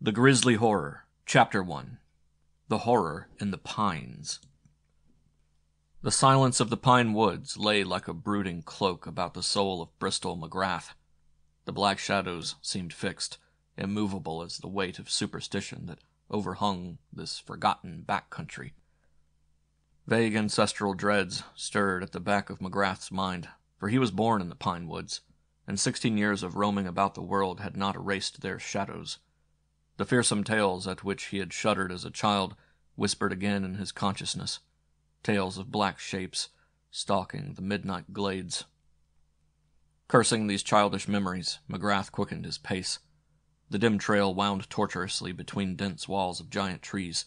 The Grisly Horror, Chapter 1 The Horror in the Pines. The silence of the pine woods lay like a brooding cloak about the soul of Bristol McGrath. The black shadows seemed fixed, immovable as the weight of superstition that overhung this forgotten back country. Vague ancestral dreads stirred at the back of McGrath's mind, for he was born in the pine woods, and sixteen years of roaming about the world had not erased their shadows. The fearsome tales at which he had shuddered as a child whispered again in his consciousness tales of black shapes stalking the midnight glades. Cursing these childish memories, McGrath quickened his pace. The dim trail wound tortuously between dense walls of giant trees.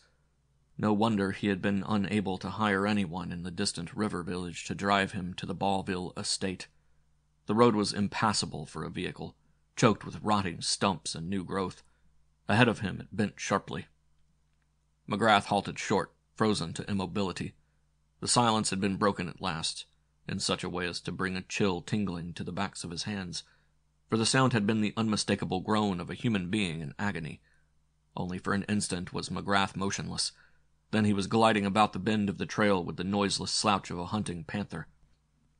No wonder he had been unable to hire anyone in the distant river village to drive him to the Ballville estate. The road was impassable for a vehicle, choked with rotting stumps and new growth. Ahead of him it bent sharply. McGrath halted short, frozen to immobility. The silence had been broken at last, in such a way as to bring a chill tingling to the backs of his hands, for the sound had been the unmistakable groan of a human being in agony. Only for an instant was McGrath motionless. Then he was gliding about the bend of the trail with the noiseless slouch of a hunting panther.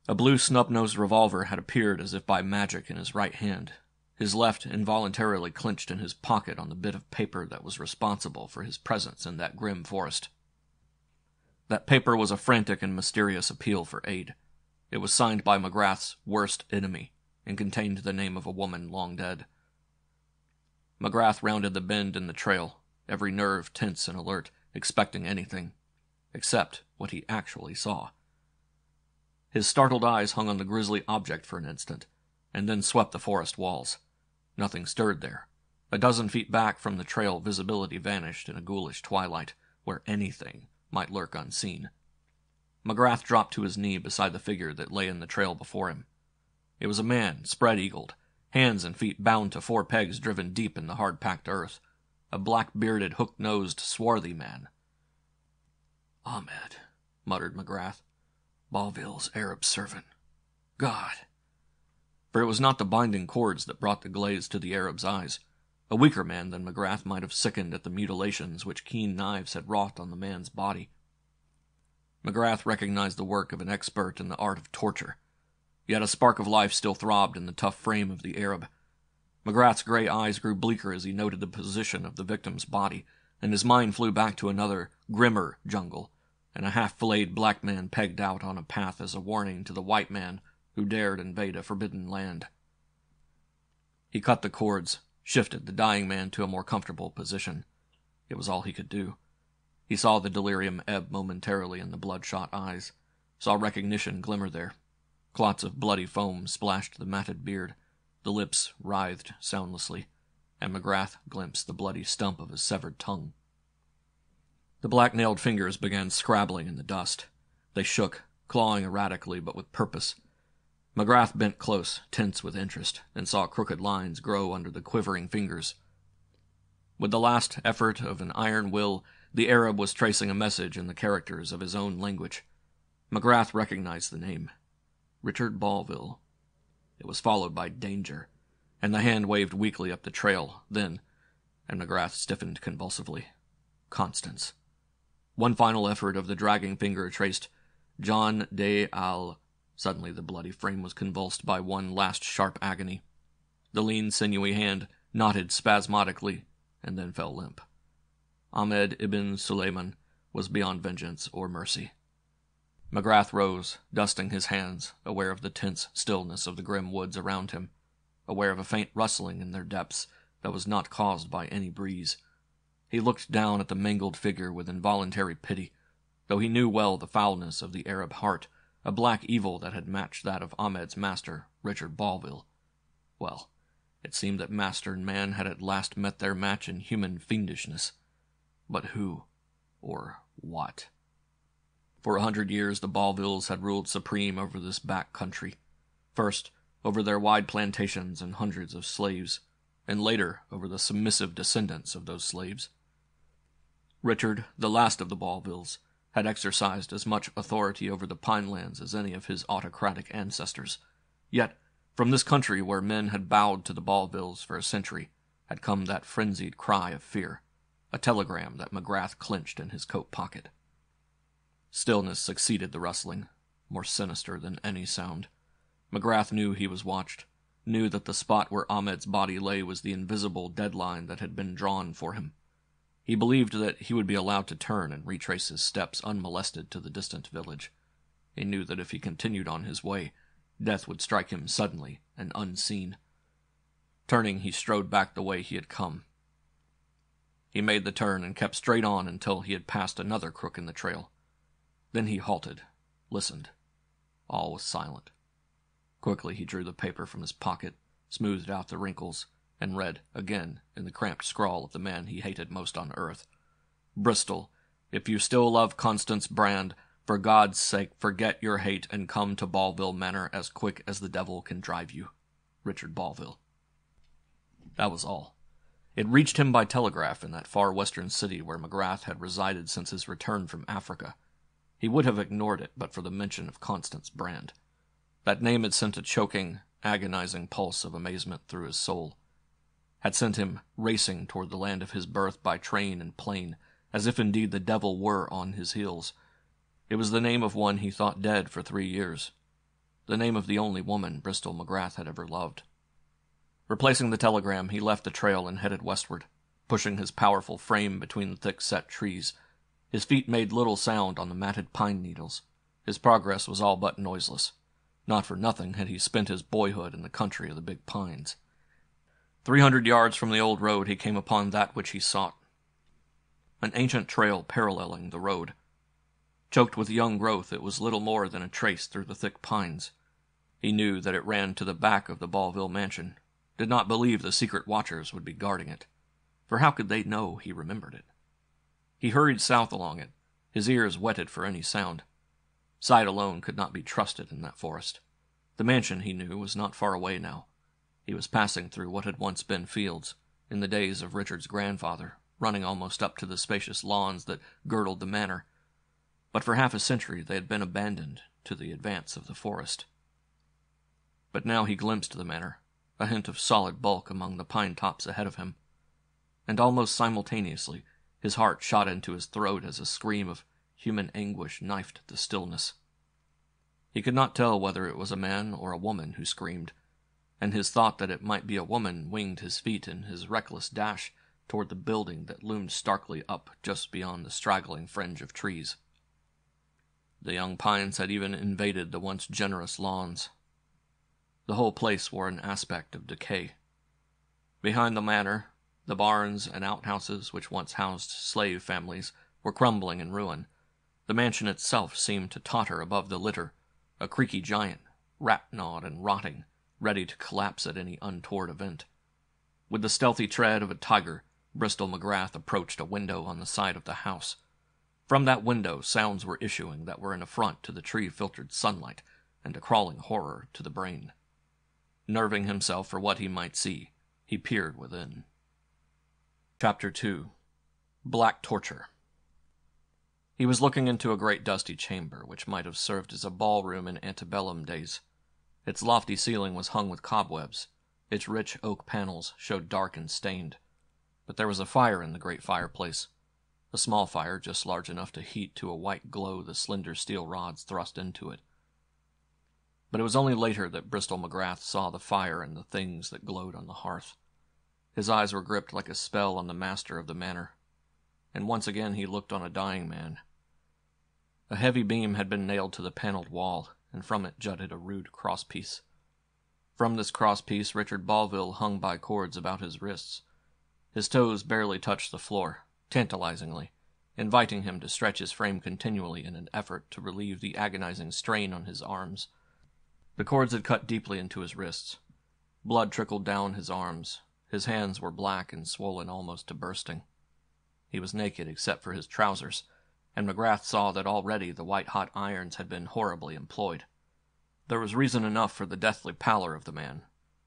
A blue snub-nosed revolver had appeared as if by magic in his right hand, his left involuntarily clenched in his pocket on the bit of paper that was responsible for his presence in that grim forest. That paper was a frantic and mysterious appeal for aid. It was signed by McGrath's worst enemy and contained the name of a woman long dead. McGrath rounded the bend in the trail, every nerve tense and alert, expecting anything, except what he actually saw. His startled eyes hung on the grisly object for an instant, and then swept the forest walls. Nothing stirred there. A dozen feet back from the trail, visibility vanished in a ghoulish twilight, where anything might lurk unseen. McGrath dropped to his knee beside the figure that lay in the trail before him. It was a man, spread eagled, hands and feet bound to four pegs driven deep in the hard packed earth. A black bearded, hook nosed, swarthy man. Ahmed, muttered McGrath. Ballville's Arab servant. God! For it was not the binding cords that brought the glaze to the Arab's eyes. A weaker man than McGrath might have sickened at the mutilations which keen knives had wrought on the man's body. McGrath recognized the work of an expert in the art of torture. Yet a spark of life still throbbed in the tough frame of the Arab. McGrath's gray eyes grew bleaker as he noted the position of the victim's body, and his mind flew back to another, grimmer jungle, and a half filleted black man pegged out on a path as a warning to the white man who dared invade a forbidden land. He cut the cords, shifted the dying man to a more comfortable position. It was all he could do. He saw the delirium ebb momentarily in the bloodshot eyes, saw recognition glimmer there. Clots of bloody foam splashed the matted beard, the lips writhed soundlessly, and McGrath glimpsed the bloody stump of his severed tongue. The black nailed fingers began scrabbling in the dust. They shook, clawing erratically but with purpose. McGrath bent close, tense with interest, and saw crooked lines grow under the quivering fingers. With the last effort of an iron will, the Arab was tracing a message in the characters of his own language. McGrath recognized the name Richard Ballville. It was followed by danger, and the hand waved weakly up the trail, then, and McGrath stiffened convulsively. Constance. One final effort of the dragging finger traced John de Al. Suddenly the bloody frame was convulsed by one last sharp agony. The lean, sinewy hand knotted spasmodically and then fell limp. Ahmed ibn Suleiman was beyond vengeance or mercy. McGrath rose, dusting his hands, aware of the tense stillness of the grim woods around him, aware of a faint rustling in their depths that was not caused by any breeze. He looked down at the mangled figure with involuntary pity, though he knew well the foulness of the Arab heart, a black evil that had matched that of Ahmed's master, Richard Ballville. Well, it seemed that master and man had at last met their match in human fiendishness. But who, or what? For a hundred years the Ballvilles had ruled supreme over this back country. First, over their wide plantations and hundreds of slaves, and later over the submissive descendants of those slaves. Richard, the last of the Ballvilles, had exercised as much authority over the Pine Lands as any of his autocratic ancestors. Yet, from this country where men had bowed to the Ballvilles for a century, had come that frenzied cry of fear, a telegram that McGrath clenched in his coat pocket. Stillness succeeded the rustling, more sinister than any sound. McGrath knew he was watched, knew that the spot where Ahmed's body lay was the invisible deadline that had been drawn for him. He believed that he would be allowed to turn and retrace his steps unmolested to the distant village. He knew that if he continued on his way, death would strike him suddenly and unseen. Turning, he strode back the way he had come. He made the turn and kept straight on until he had passed another crook in the trail. Then he halted, listened. All was silent. Quickly he drew the paper from his pocket, smoothed out the wrinkles, and read again in the cramped scrawl of the man he hated most on earth. Bristol, if you still love Constance Brand, for God's sake forget your hate and come to Ballville Manor as quick as the devil can drive you. Richard Ballville. That was all. It reached him by telegraph in that far western city where McGrath had resided since his return from Africa. He would have ignored it but for the mention of Constance Brand. That name had sent a choking, agonizing pulse of amazement through his soul. Had sent him racing toward the land of his birth by train and plane, as if indeed the devil were on his heels. It was the name of one he thought dead for three years. The name of the only woman Bristol McGrath had ever loved. Replacing the telegram, he left the trail and headed westward, pushing his powerful frame between the thick-set trees. His feet made little sound on the matted pine needles. His progress was all but noiseless. Not for nothing had he spent his boyhood in the country of the big pines. Three hundred yards from the old road he came upon that which he sought. An ancient trail paralleling the road. Choked with young growth, it was little more than a trace through the thick pines. He knew that it ran to the back of the Ballville mansion, did not believe the secret watchers would be guarding it, for how could they know he remembered it? He hurried south along it, his ears whetted for any sound. Sight alone could not be trusted in that forest. The mansion, he knew, was not far away now. He was passing through what had once been fields, in the days of Richard's grandfather, running almost up to the spacious lawns that girdled the manor. But for half a century they had been abandoned to the advance of the forest. But now he glimpsed the manor, a hint of solid bulk among the pine tops ahead of him. And almost simultaneously, his heart shot into his throat as a scream of Human anguish knifed the stillness. He could not tell whether it was a man or a woman who screamed, and his thought that it might be a woman winged his feet in his reckless dash toward the building that loomed starkly up just beyond the straggling fringe of trees. The young pines had even invaded the once generous lawns. The whole place wore an aspect of decay. Behind the manor, the barns and outhouses which once housed slave families were crumbling in ruin, the mansion itself seemed to totter above the litter, a creaky giant, rat-gnawed and rotting, ready to collapse at any untoward event. With the stealthy tread of a tiger, Bristol McGrath approached a window on the side of the house. From that window sounds were issuing that were an affront to the tree-filtered sunlight and a crawling horror to the brain. Nerving himself for what he might see, he peered within. Chapter 2 Black Torture he was looking into a great dusty chamber which might have served as a ballroom in antebellum days. Its lofty ceiling was hung with cobwebs. Its rich oak panels showed dark and stained. But there was a fire in the great fireplace. A small fire just large enough to heat to a white glow the slender steel rods thrust into it. But it was only later that Bristol McGrath saw the fire and the things that glowed on the hearth. His eyes were gripped like a spell on the master of the manor. And once again he looked on a dying man, a heavy beam had been nailed to the paneled wall, and from it jutted a rude crosspiece. From this crosspiece Richard Ballville hung by cords about his wrists. His toes barely touched the floor, tantalizingly, inviting him to stretch his frame continually in an effort to relieve the agonizing strain on his arms. The cords had cut deeply into his wrists. Blood trickled down his arms. His hands were black and swollen almost to bursting. He was naked except for his trousers, and McGrath saw that already the white-hot irons had been horribly employed. There was reason enough for the deathly pallor of the man,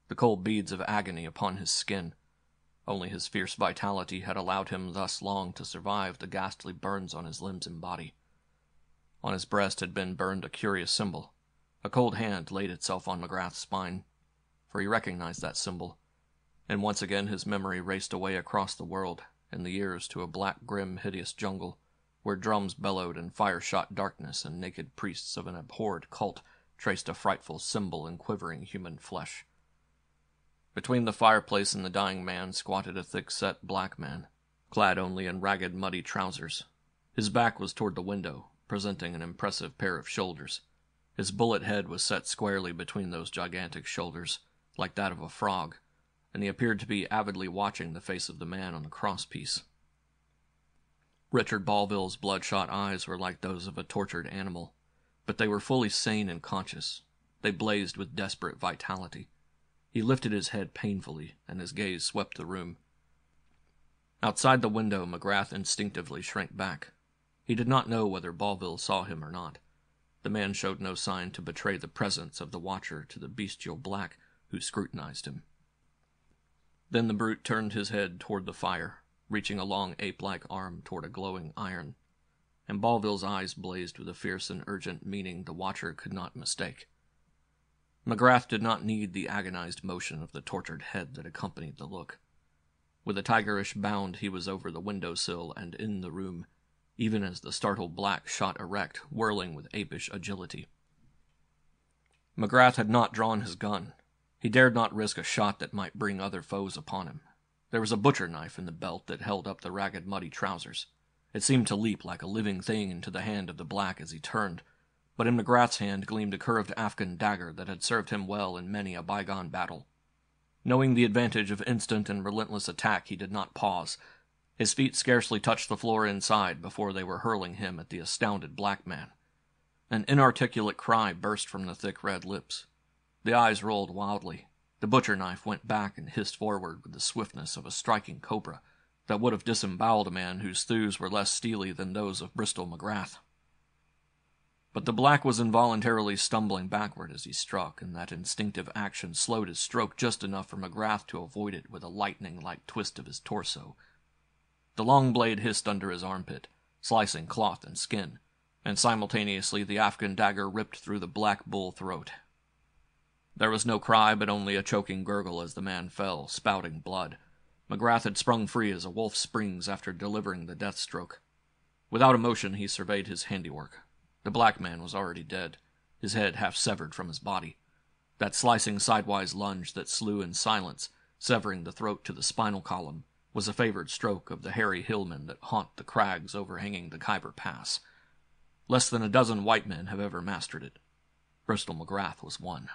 the cold beads of agony upon his skin. Only his fierce vitality had allowed him thus long to survive the ghastly burns on his limbs and body. On his breast had been burned a curious symbol. A cold hand laid itself on McGrath's spine, for he recognized that symbol. and once again his memory raced away across the world and the years to a black, grim, hideous jungle where drums bellowed in fire shot darkness and naked priests of an abhorred cult traced a frightful symbol in quivering human flesh. Between the fireplace and the dying man squatted a thick set black man, clad only in ragged, muddy trousers. His back was toward the window, presenting an impressive pair of shoulders. His bullet head was set squarely between those gigantic shoulders, like that of a frog, and he appeared to be avidly watching the face of the man on the crosspiece. Richard Ballville's bloodshot eyes were like those of a tortured animal, but they were fully sane and conscious. They blazed with desperate vitality. He lifted his head painfully, and his gaze swept the room. Outside the window, McGrath instinctively shrank back. He did not know whether Ballville saw him or not. The man showed no sign to betray the presence of the watcher to the bestial black who scrutinized him. Then the brute turned his head toward the fire, reaching a long ape like arm toward a glowing iron, and Ballville's eyes blazed with a fierce and urgent meaning the watcher could not mistake. McGrath did not need the agonized motion of the tortured head that accompanied the look. With a tigerish bound, he was over the window sill and in the room, even as the startled black shot erect, whirling with apish agility. McGrath had not drawn his gun. He dared not risk a shot that might bring other foes upon him. There was a butcher knife in the belt that held up the ragged, muddy trousers. It seemed to leap like a living thing into the hand of the black as he turned, but in McGrath's hand gleamed a curved Afghan dagger that had served him well in many a bygone battle. Knowing the advantage of instant and relentless attack, he did not pause. His feet scarcely touched the floor inside before they were hurling him at the astounded black man. An inarticulate cry burst from the thick red lips. The eyes rolled wildly. The butcher knife went back and hissed forward with the swiftness of a striking cobra that would have disemboweled a man whose thews were less steely than those of Bristol McGrath. But the black was involuntarily stumbling backward as he struck, and that instinctive action slowed his stroke just enough for McGrath to avoid it with a lightning like twist of his torso. The long blade hissed under his armpit, slicing cloth and skin, and simultaneously the Afghan dagger ripped through the black bull throat. There was no cry, but only a choking gurgle as the man fell, spouting blood. McGrath had sprung free as a wolf springs after delivering the death stroke. Without emotion, he surveyed his handiwork. The black man was already dead, his head half severed from his body. That slicing sidewise lunge that slew in silence, severing the throat to the spinal column, was a favored stroke of the hairy hillmen that haunt the crags overhanging the Khyber Pass. Less than a dozen white men have ever mastered it. Bristol McGrath was one.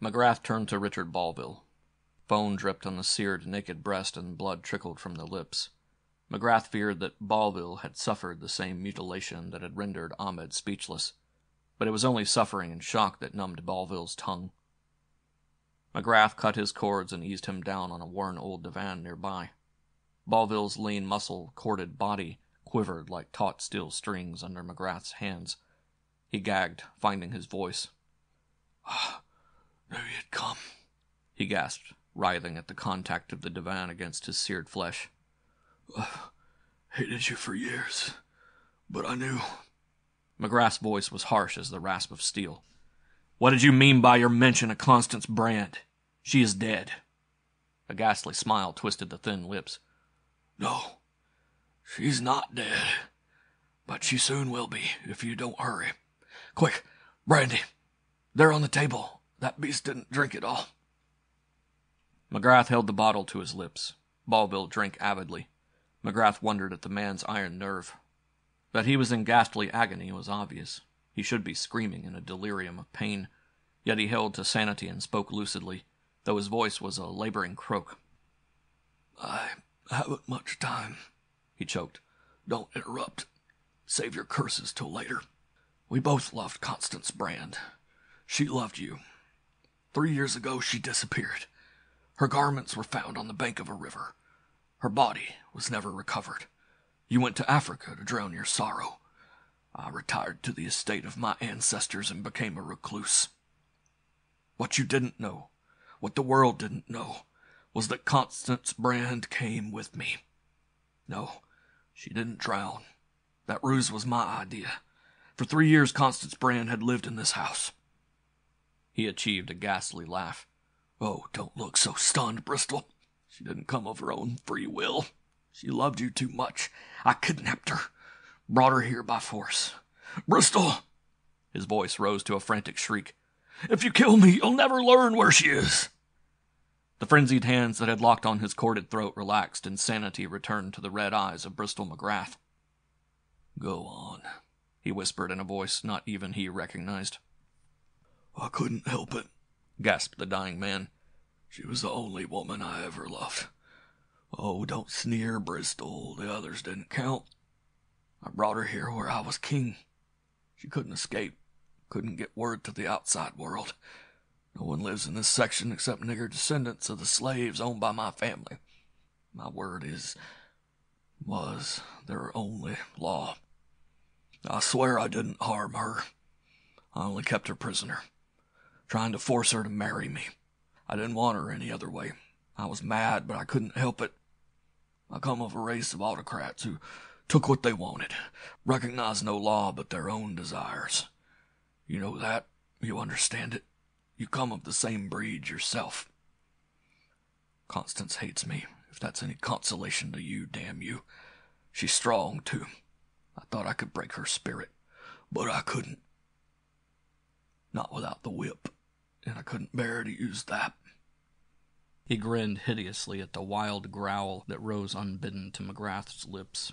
McGrath turned to Richard Ballville. Bone dripped on the seared, naked breast, and blood trickled from the lips. McGrath feared that Ballville had suffered the same mutilation that had rendered Ahmed speechless, but it was only suffering and shock that numbed Ballville's tongue. McGrath cut his cords and eased him down on a worn old divan nearby. Ballville's lean muscle corded body quivered like taut steel strings under McGrath's hands. He gagged, finding his voice. Ah, Ah, knew you'd come, he gasped, writhing at the contact of the divan against his seared flesh. I've hated you for years, but I knew. McGrath's voice was harsh as the rasp of steel. What did you mean by your mention of Constance Brand? She is dead. A ghastly smile twisted the thin lips. No, she's not dead. But she soon will be, if you don't hurry. Quick, brandy. There on the table. That beast didn't drink it all. McGrath held the bottle to his lips. Ballville drank avidly. McGrath wondered at the man's iron nerve. That he was in ghastly agony was obvious. He should be screaming in a delirium of pain. Yet he held to sanity and spoke lucidly, though his voice was a laboring croak. I haven't much time, he choked. Don't interrupt. Save your curses till later. We both loved Constance Brand. She loved you. Three years ago, she disappeared. Her garments were found on the bank of a river. Her body was never recovered. You went to Africa to drown your sorrow. I retired to the estate of my ancestors and became a recluse. What you didn't know, what the world didn't know, was that Constance Brand came with me. No, she didn't drown. That ruse was my idea. For three years, Constance Brand had lived in this house. He achieved a ghastly laugh. Oh, don't look so stunned, Bristol. She didn't come of her own free will. She loved you too much. I kidnapped her, brought her here by force. Bristol! His voice rose to a frantic shriek. If you kill me, you'll never learn where she is. The frenzied hands that had locked on his corded throat relaxed, and sanity returned to the red eyes of Bristol McGrath. Go on, he whispered in a voice not even he recognized. I couldn't help it, gasped the dying man. She was the only woman I ever loved. Oh, don't sneer, Bristol. The others didn't count. I brought her here where I was king. She couldn't escape, couldn't get word to the outside world. No one lives in this section except nigger descendants of the slaves owned by my family. My word is, was their only law. I swear I didn't harm her. I only kept her prisoner, trying to force her to marry me. I didn't want her any other way. I was mad, but I couldn't help it. I come of a race of autocrats who took what they wanted, recognized no law but their own desires. You know that. You understand it. You come of the same breed yourself. Constance hates me, if that's any consolation to you, damn you. She's strong, too. I thought I could break her spirit, but I couldn't. Not without the whip, and I couldn't bear to use that. He grinned hideously at the wild growl that rose unbidden to McGrath's lips.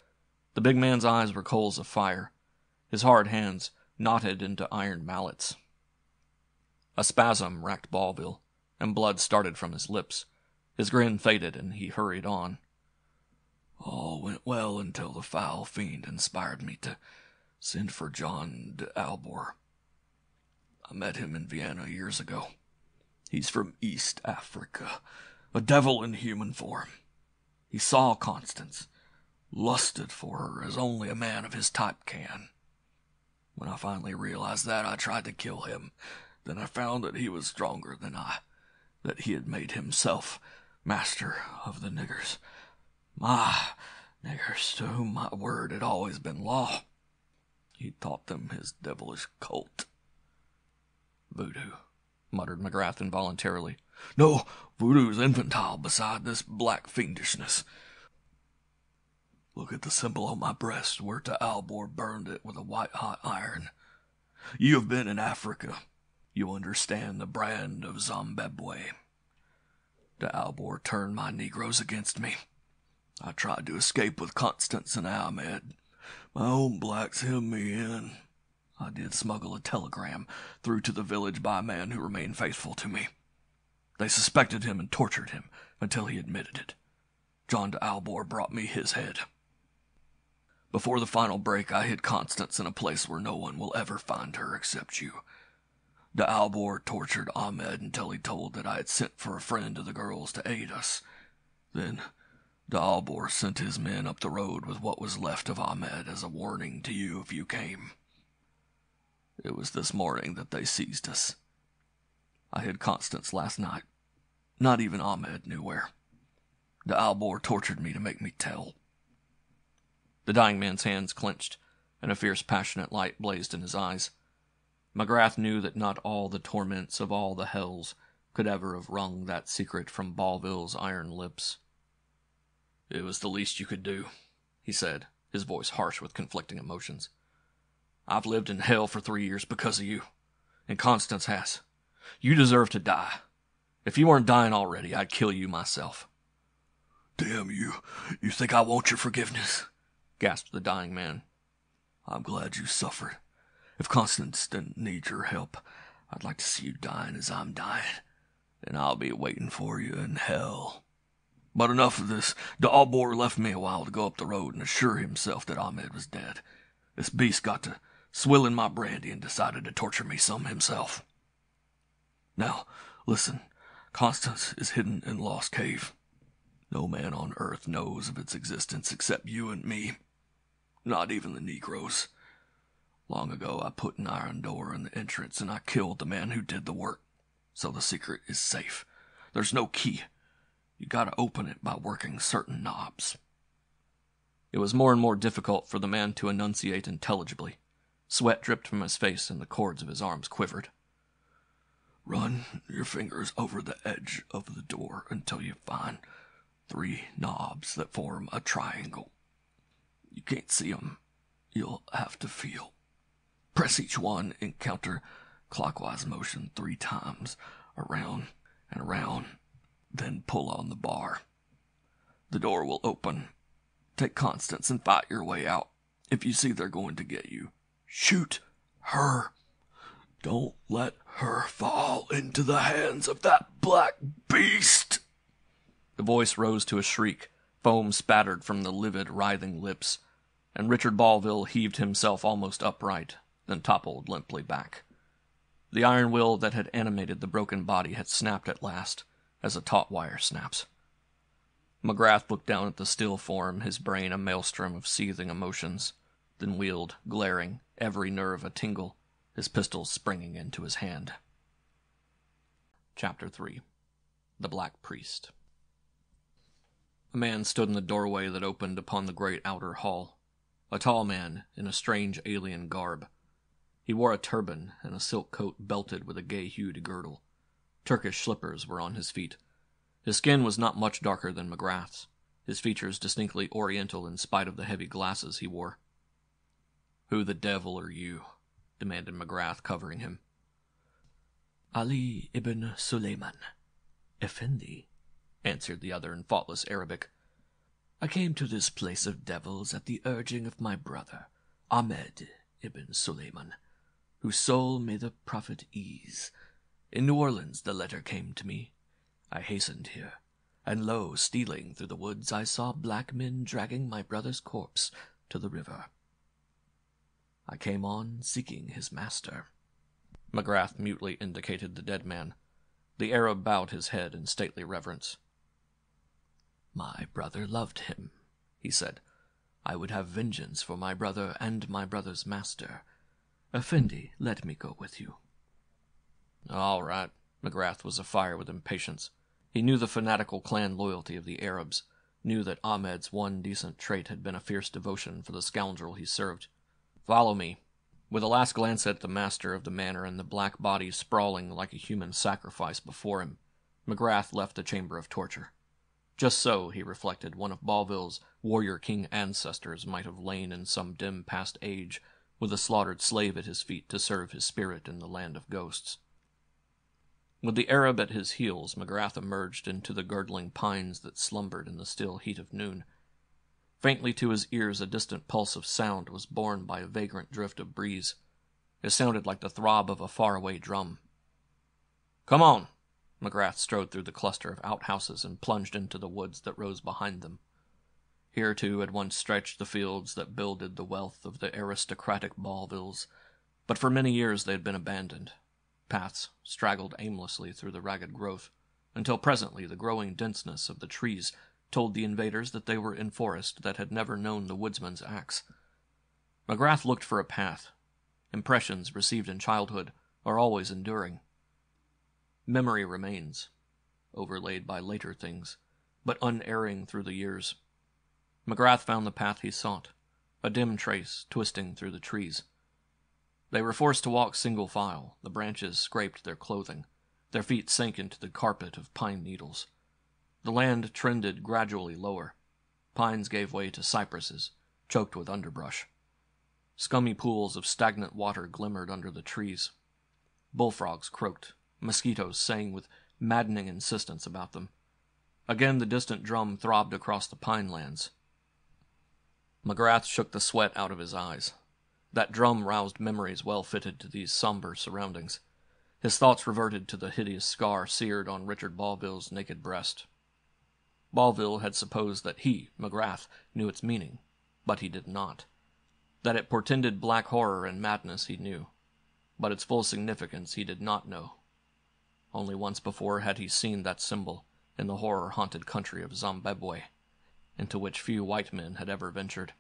The big man's eyes were coals of fire, his hard hands knotted into iron mallets. A spasm racked Ballville, and blood started from his lips. His grin faded, and he hurried on. All went well until the foul fiend inspired me to send for John de Albor. I met him in Vienna years ago. He's from East Africa, a devil in human form. He saw Constance, lusted for her as only a man of his type can. When I finally realized that, I tried to kill him. Then I found that he was stronger than I, that he had made himself master of the niggers. My niggers, to whom my word had always been law. He taught them his devilish cult. Voodoo muttered McGrath involuntarily. No, voodoo's infantile beside this black fiendishness. Look at the symbol on my breast where De Albor burned it with a white hot iron. You have been in Africa. You understand the brand of Zambebwei. De Albor turned my Negroes against me. I tried to escape with Constance and Ahmed. My own blacks hemmed me in. I did smuggle a telegram through to the village by a man who remained faithful to me. They suspected him and tortured him until he admitted it. John de Albor brought me his head. Before the final break, I hid Constance in a place where no one will ever find her except you. De Albor tortured Ahmed until he told that I had sent for a friend of the girls to aid us. Then De Albor sent his men up the road with what was left of Ahmed as a warning to you if you came. It was this morning that they seized us. I hid Constance last night. Not even Ahmed knew where. De Albor tortured me to make me tell. The dying man's hands clenched, and a fierce, passionate light blazed in his eyes. McGrath knew that not all the torments of all the hells could ever have wrung that secret from Ballville's iron lips. It was the least you could do, he said, his voice harsh with conflicting emotions. I've lived in hell for three years because of you. And Constance has. You deserve to die. If you weren't dying already, I'd kill you myself. Damn you. You think I want your forgiveness? gasped the dying man. I'm glad you suffered. If Constance didn't need your help, I'd like to see you dying as I'm dying. And I'll be waiting for you in hell. But enough of this. Albor left me a while to go up the road and assure himself that Ahmed was dead. This beast got to swilling my brandy and decided to torture me some himself. Now, listen, Constance is hidden in Lost Cave. No man on earth knows of its existence except you and me. Not even the Negroes. Long ago, I put an iron door in the entrance and I killed the man who did the work. So the secret is safe. There's no key. You gotta open it by working certain knobs. It was more and more difficult for the man to enunciate intelligibly. Sweat dripped from his face and the cords of his arms quivered. Run your fingers over the edge of the door until you find three knobs that form a triangle. You can't see 'em. You'll have to feel. Press each one in counterclockwise motion three times, around and around, then pull on the bar. The door will open. Take Constance and fight your way out. If you see they're going to get you, shoot her. Don't let her fall into the hands of that black beast. The voice rose to a shriek. Foam spattered from the livid, writhing lips, and Richard Ballville heaved himself almost upright, then toppled limply back. The iron will that had animated the broken body had snapped at last, as a taut wire snaps. McGrath looked down at the still form, his brain a maelstrom of seething emotions, then wheeled, glaring, every nerve a tingle his pistol springing into his hand. Chapter 3 The Black Priest A man stood in the doorway that opened upon the great outer hall. A tall man in a strange alien garb. He wore a turban and a silk coat belted with a gay hued girdle. Turkish slippers were on his feet. His skin was not much darker than McGrath's, his features distinctly oriental in spite of the heavy glasses he wore. Who the devil are you? demanded McGrath, covering him. Ali ibn Suleiman, Effendi, answered the other in faultless Arabic. I came to this place of devils at the urging of my brother, Ahmed ibn Suleiman, whose soul may the Prophet ease. In New Orleans the letter came to me. I hastened here, and lo, stealing through the woods, I saw black men dragging my brother's corpse to the river. I came on seeking his master. McGrath mutely indicated the dead man. The Arab bowed his head in stately reverence. My brother loved him, he said. I would have vengeance for my brother and my brother's master. Effendi, let me go with you. All right. McGrath was afire with impatience. He knew the fanatical clan loyalty of the Arabs, knew that Ahmed's one decent trait had been a fierce devotion for the scoundrel he served. Follow me. With a last glance at the master of the manor and the black body sprawling like a human sacrifice before him, McGrath left the chamber of torture. Just so, he reflected, one of Ballville's warrior king ancestors might have lain in some dim past age, with a slaughtered slave at his feet to serve his spirit in the land of ghosts. With the Arab at his heels, McGrath emerged into the girdling pines that slumbered in the still heat of noon. Faintly to his ears, a distant pulse of sound was borne by a vagrant drift of breeze. It sounded like the throb of a faraway drum. Come on! McGrath strode through the cluster of outhouses and plunged into the woods that rose behind them. Here, too, had once stretched the fields that builded the wealth of the aristocratic Ballvilles, but for many years they had been abandoned. Paths straggled aimlessly through the ragged growth, until presently the growing denseness of the trees told the invaders that they were in forest that had never known the woodsman's axe. McGrath looked for a path. Impressions received in childhood are always enduring. Memory remains, overlaid by later things, but unerring through the years. McGrath found the path he sought, a dim trace twisting through the trees. They were forced to walk single file. The branches scraped their clothing. Their feet sank into the carpet of pine needles. The land trended gradually lower. Pines gave way to cypresses, choked with underbrush. Scummy pools of stagnant water glimmered under the trees. Bullfrogs croaked, mosquitoes sang with maddening insistence about them. Again the distant drum throbbed across the pine lands. McGrath shook the sweat out of his eyes. That drum roused memories well fitted to these somber surroundings. His thoughts reverted to the hideous scar seared on Richard Ballville's naked breast. Ballville had supposed that he, McGrath, knew its meaning, but he did not. That it portended black horror and madness he knew, but its full significance he did not know. Only once before had he seen that symbol in the horror-haunted country of Zambebwei, into which few white men had ever ventured,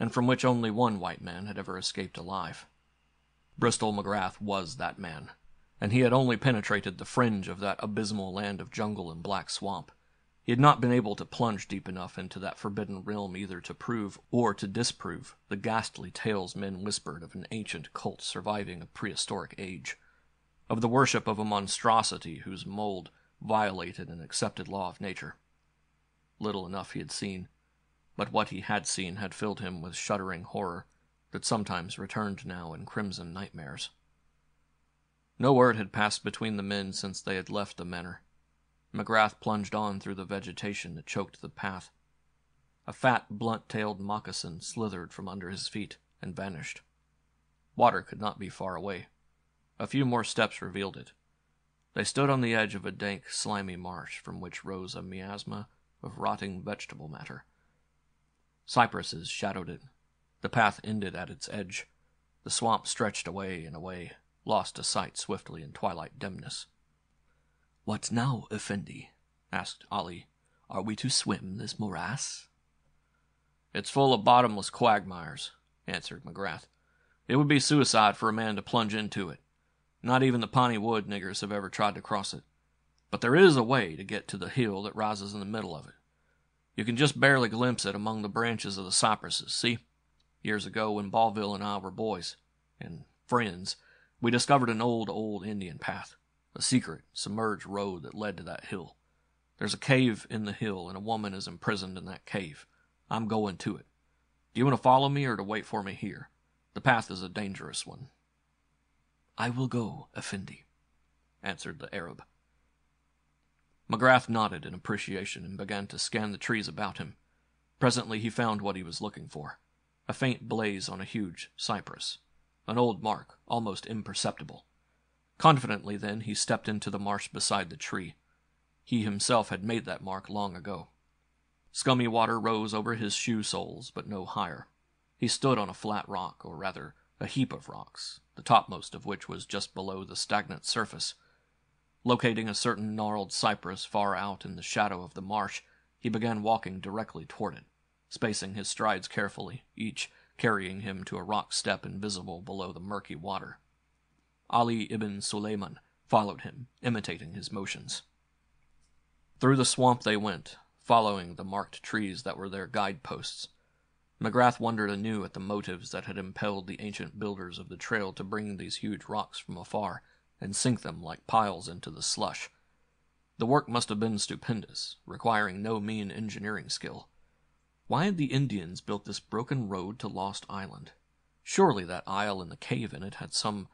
and from which only one white man had ever escaped alive. Bristol McGrath was that man, and he had only penetrated the fringe of that abysmal land of jungle and black swamp. He had not been able to plunge deep enough into that forbidden realm either to prove or to disprove the ghastly tales men whispered of an ancient cult surviving a prehistoric age. of the worship of a monstrosity whose mold violated an accepted law of nature. Little enough he had seen, but what he had seen had filled him with shuddering horror that sometimes returned now in crimson nightmares. No word had passed between the men since they had left the manor. McGrath plunged on through the vegetation that choked the path. A fat, blunt tailed moccasin slithered from under his feet and vanished. Water could not be far away. A few more steps revealed it. They stood on the edge of a dank, slimy marsh from which rose a miasma of rotting vegetable matter. Cypresses shadowed it. The path ended at its edge. The swamp stretched away and away, lost to sight swiftly in twilight dimness. What now, Effendi? asked Ali. Are we to swim this morass? It's full of bottomless quagmires, answered McGrath. It would be suicide for a man to plunge into it. Not even the Pawnee Wood niggers have ever tried to cross it. But there is a way to get to the hill that rises in the middle of it. You can just barely glimpse it among the branches of the cypresses, see? Years ago, when Ballville and I were boys, and friends, we discovered an old, old Indian path, a secret, submerged road that led to that hill. There's a cave in the hill, and a woman is imprisoned in that cave. I'm going to it. Do you want to follow me or to wait for me here? The path is a dangerous one. I will go, Effendi, answered the Arab. McGrath nodded in appreciation and began to scan the trees about him. Presently he found what he was looking for a faint blaze on a huge cypress, an old mark, almost imperceptible. Confidently, then, he stepped into the marsh beside the tree. He himself had made that mark long ago. Scummy water rose over his shoe soles, but no higher. He stood on a flat rock, or rather, a heap of rocks, the topmost of which was just below the stagnant surface. Locating a certain gnarled cypress far out in the shadow of the marsh, he began walking directly toward it, spacing his strides carefully, each carrying him to a rock step invisible below the murky water. Ali ibn Suleiman followed him, imitating his motions. Through the swamp they went, following the marked trees that were their guideposts. McGrath wondered anew at the motives that had impelled the ancient builders of the trail to bring these huge rocks from afar and sink them like piles into the slush. The work must have been stupendous, requiring no mean engineering skill. Why had the Indians built this broken road to Lost Island? Surely that isle and the cave in it had some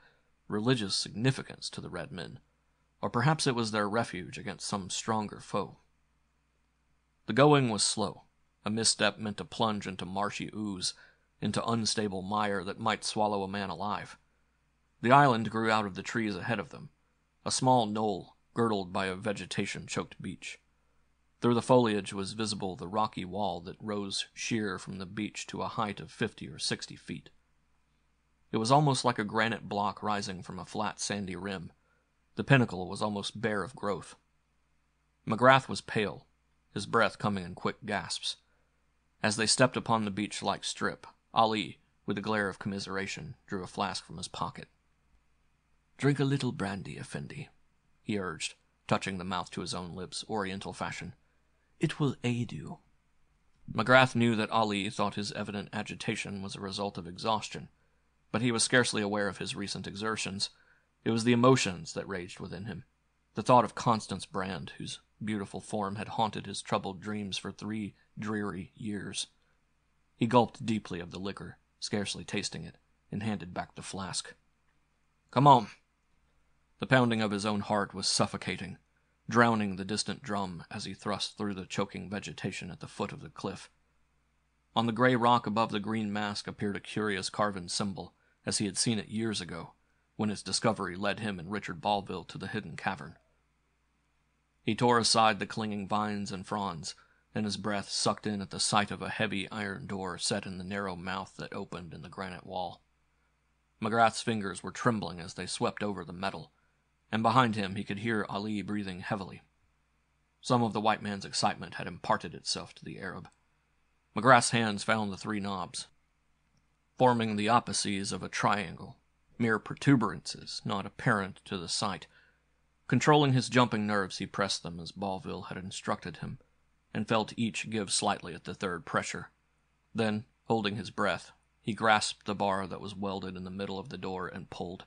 religious significance to the red men, or perhaps it was their refuge against some stronger foe. The going was slow. A misstep meant a plunge into marshy ooze, into unstable mire that might swallow a man alive. The island grew out of the trees ahead of them, a small knoll girdled by a vegetation choked beach. Through the foliage was visible the rocky wall that rose sheer from the beach to a height of fifty or sixty feet. It was almost like a granite block rising from a flat sandy rim. The pinnacle was almost bare of growth. McGrath was pale, his breath coming in quick gasps. As they stepped upon the beach like strip, Ali, with a glare of commiseration, drew a flask from his pocket. Drink a little brandy, Effendi, he urged, touching the mouth to his own lips, Oriental fashion. It will aid you. McGrath knew that Ali thought his evident agitation was a result of exhaustion, but he was scarcely aware of his recent exertions. It was the emotions that raged within him. The thought of Constance Brand, whose beautiful form had haunted his troubled dreams for three dreary years. He gulped deeply of the liquor, scarcely tasting it, and handed back the flask. Come on, the pounding of his own heart was suffocating, drowning the distant drum as he thrust through the choking vegetation at the foot of the cliff. On the gray rock above the green mask appeared a curious carven symbol, as he had seen it years ago, when his discovery led him and Richard Ballville to the hidden cavern. He tore aside the clinging vines and fronds, and his breath sucked in at the sight of a heavy iron door set in the narrow mouth that opened in the granite wall. McGrath's fingers were trembling as they swept over the metal, and behind him he could hear Ali breathing heavily. Some of the white man's excitement had imparted itself to the Arab. McGrath's hands found the three knobs, forming the apices of a triangle, mere protuberances not apparent to the sight. Controlling his jumping nerves, he pressed them as Ballville had instructed him, and felt each give slightly at the third pressure. Then, holding his breath, he grasped the bar that was welded in the middle of the door and pulled.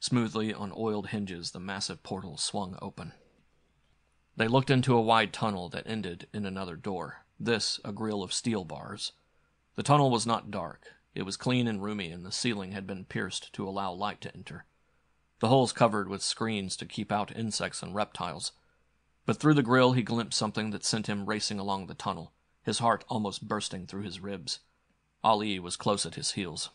Smoothly on oiled hinges, the massive portal swung open. They looked into a wide tunnel that ended in another door, this a grill of steel bars. The tunnel was not dark. It was clean and roomy, and the ceiling had been pierced to allow light to enter. The holes covered with screens to keep out insects and reptiles. But through the grill he glimpsed something that sent him racing along the tunnel, his heart almost bursting through his ribs. Ali was close at his heels.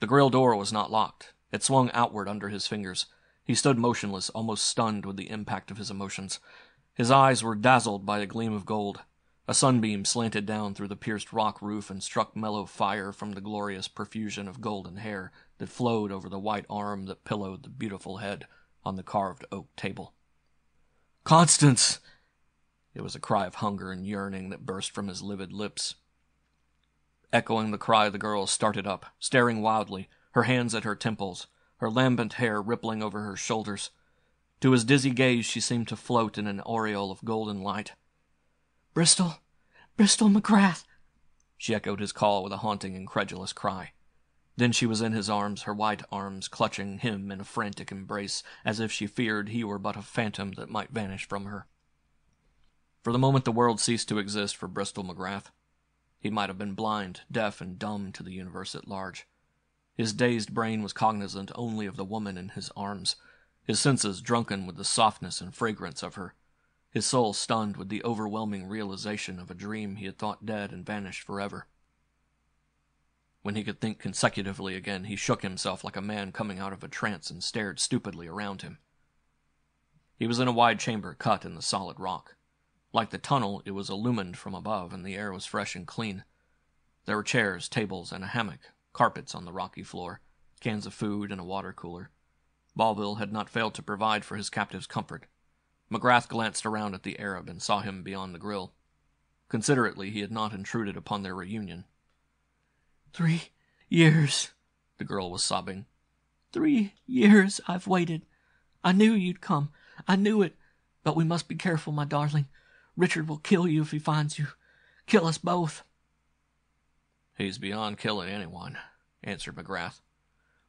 The grill door was not locked. It swung outward under his fingers. He stood motionless, almost stunned with the impact of his emotions. His eyes were dazzled by a gleam of gold. A sunbeam slanted down through the pierced rock roof and struck mellow fire from the glorious profusion of golden hair that flowed over the white arm that pillowed the beautiful head on the carved oak table. Constance! It was a cry of hunger and yearning that burst from his livid lips. Echoing the cry, the girl started up, staring wildly, her hands at her temples, her lambent hair rippling over her shoulders. To his dizzy gaze, she seemed to float in an aureole of golden light. Bristol! Bristol McGrath! She echoed his call with a haunting, incredulous cry. Then she was in his arms, her white arms clutching him in a frantic embrace, as if she feared he were but a phantom that might vanish from her. For the moment the world ceased to exist for Bristol McGrath. He might have been blind, deaf, and dumb to the universe at large. His dazed brain was cognizant only of the woman in his arms, his senses drunken with the softness and fragrance of her, his soul stunned with the overwhelming realization of a dream he had thought dead and vanished forever. When he could think consecutively again, he shook himself like a man coming out of a trance and stared stupidly around him. He was in a wide chamber cut in the solid rock. Like the tunnel, it was illumined from above, and the air was fresh and clean. There were chairs, tables, and a hammock, carpets on the rocky floor, cans of food, and a water cooler. Ballville had not failed to provide for his captive's comfort. McGrath glanced around at the Arab and saw him beyond the grill. Considerately, he had not intruded upon their reunion. Three years, the girl was sobbing. Three years I've waited. I knew you'd come. I knew it. But we must be careful, my darling. Richard will kill you if he finds you. Kill us both. He's beyond killing anyone, answered McGrath.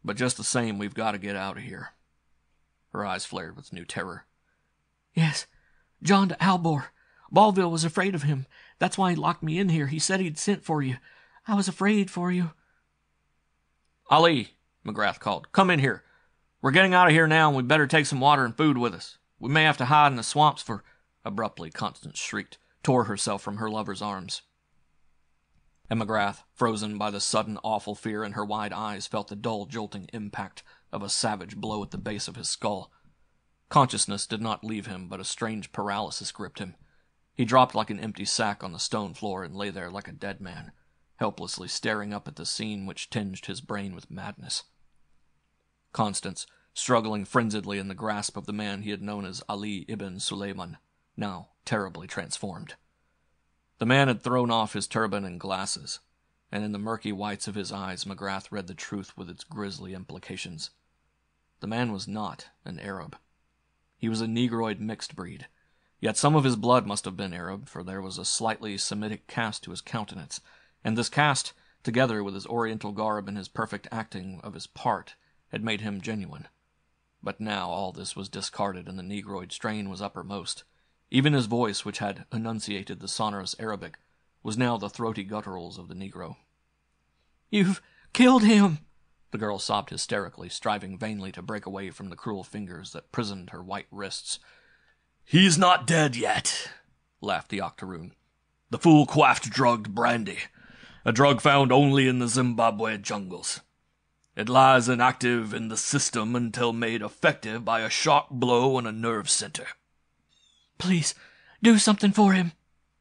But just the same, we've got to get out of here. Her eyes flared with new terror. Yes, John de Albor. Ballville was afraid of him. That's why he locked me in here. He said he'd sent for you. I was afraid for you. Ali, McGrath called, come in here. We're getting out of here now, and we'd better take some water and food with us. We may have to hide in the swamps for. Abruptly, Constance shrieked, tore herself from her lover's arms. And McGrath, frozen by the sudden awful fear in her wide eyes, felt the dull, jolting impact of a savage blow at the base of his skull. Consciousness did not leave him, but a strange paralysis gripped him. He dropped like an empty sack on the stone floor and lay there like a dead man, helplessly staring up at the scene which tinged his brain with madness. Constance, struggling frenziedly in the grasp of the man he had known as Ali ibn Suleiman, now terribly transformed. The man had thrown off his turban and glasses, and in the murky whites of his eyes McGrath read the truth with its grisly implications. The man was not an Arab. He was a Negroid mixed breed, yet some of his blood must have been Arab, for there was a slightly Semitic cast to his countenance, and this cast, together with his Oriental garb and his perfect acting of his part, had made him genuine. But now all this was discarded, and the Negroid strain was uppermost. Even his voice, which had enunciated the sonorous Arabic, was now the throaty gutturals of the Negro. You've killed him! The girl sobbed hysterically, striving vainly to break away from the cruel fingers that prisoned her white wrists. He's not dead yet, laughed the octoroon. The fool quaffed drugged brandy, a drug found only in the Zambebwei jungles. It lies inactive in the system until made effective by a sharp blow on a nerve center. Please, do something for him,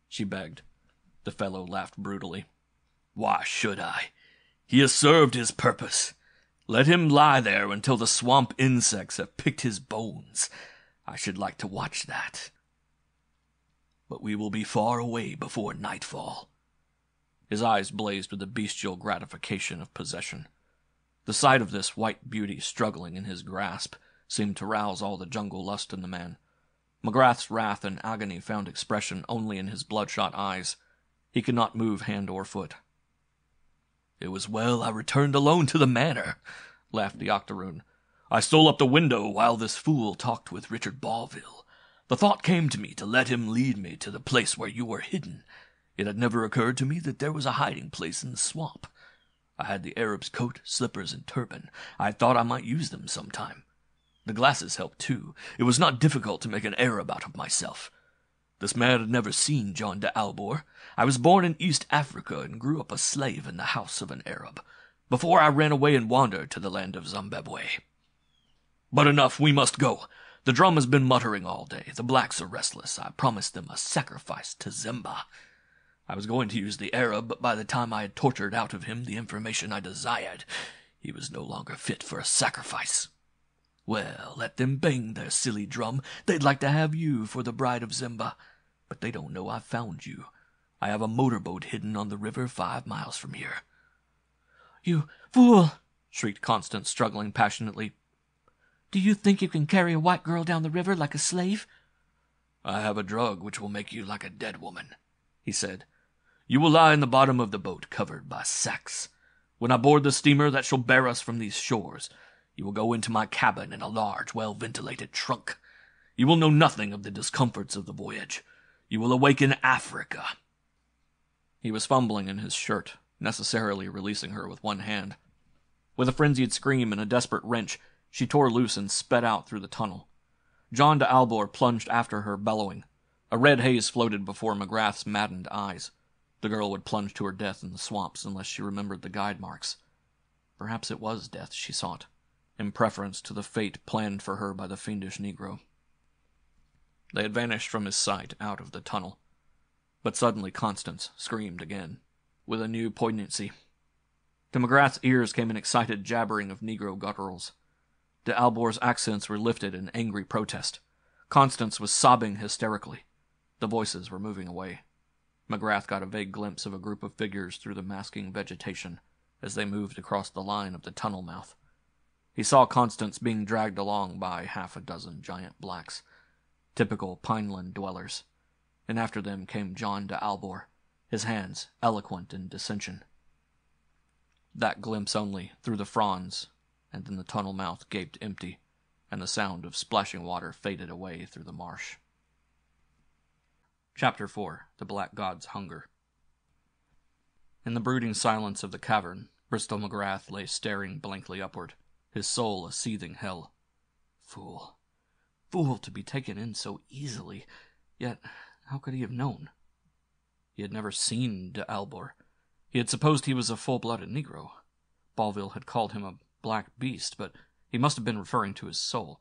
she begged. The fellow laughed brutally. Why should I? He has served his purpose. Let him lie there until the swamp insects have picked his bones. I should like to watch that. But we will be far away before nightfall. His eyes blazed with the bestial gratification of possession. The sight of this white beauty struggling in his grasp seemed to rouse all the jungle lust in the man. McGrath's wrath and agony found expression only in his bloodshot eyes. He could not move hand or foot. It was well I returned alone to the manor, laughed the octoroon. I stole up the window while this fool talked with Richard Ballville. The thought came to me to let him lead me to the place where you were hidden. It had never occurred to me that there was a hiding place in the swamp. I had the Arab's coat, slippers, and turban. I thought I might use them some time. The glasses helped too. It was not difficult to make an Arab out of myself. This man had never seen John de Albor. I was born in East Africa and grew up a slave in the house of an Arab, before I ran away and wandered to the land of Zambebwei. But enough, we must go. The drum has been muttering all day. The blacks are restless. I promised them a sacrifice to Zimba. I was going to use the Arab, but by the time I had tortured out of him the information I desired, he was no longer fit for a sacrifice. Well, let them bang their silly drum. They'd like to have you for the bride of Zimba. But they don't know I've found you. I have a motorboat hidden on the river five miles from here. You fool! shrieked Constance, struggling passionately. Do you think you can carry a white girl down the river like a slave? I have a drug which will make you like a dead woman, he said. You will lie in the bottom of the boat, covered by sacks. When I board the steamer that shall bear us from these shores, you will go into my cabin in a large, well ventilated trunk. You will know nothing of the discomforts of the voyage. You will awaken Africa. He was fumbling in his shirt, necessarily releasing her with one hand. With a frenzied scream and a desperate wrench, she tore loose and sped out through the tunnel. John de Albor plunged after her, bellowing. A red haze floated before McGrath's maddened eyes. The girl would plunge to her death in the swamps unless she remembered the guide marks. Perhaps it was death she sought, in preference to the fate planned for her by the fiendish Negro. They had vanished from his sight out of the tunnel. But suddenly Constance screamed again, with a new poignancy. To McGrath's ears came an excited jabbering of Negro gutturals. De Albor's accents were lifted in angry protest. Constance was sobbing hysterically. The voices were moving away. McGrath got a vague glimpse of a group of figures through the masking vegetation as they moved across the line of the tunnel mouth. He saw Constance being dragged along by half a dozen giant blacks, typical Pineland dwellers, and after them came John de Albor, his hands eloquent in dissension. That glimpse only, through the fronds, and then the tunnel mouth gaped empty, and the sound of splashing water faded away through the marsh. Chapter 4 The Black God's Hunger In the brooding silence of the cavern, Bristol McGrath lay staring blankly upward, his soul a seething hell. Fool. Fool to be taken in so easily. Yet, how could he have known? He had never seen de Albor. He had supposed he was a full-blooded Negro. Ballville had called him a black beast, but he must have been referring to his soul.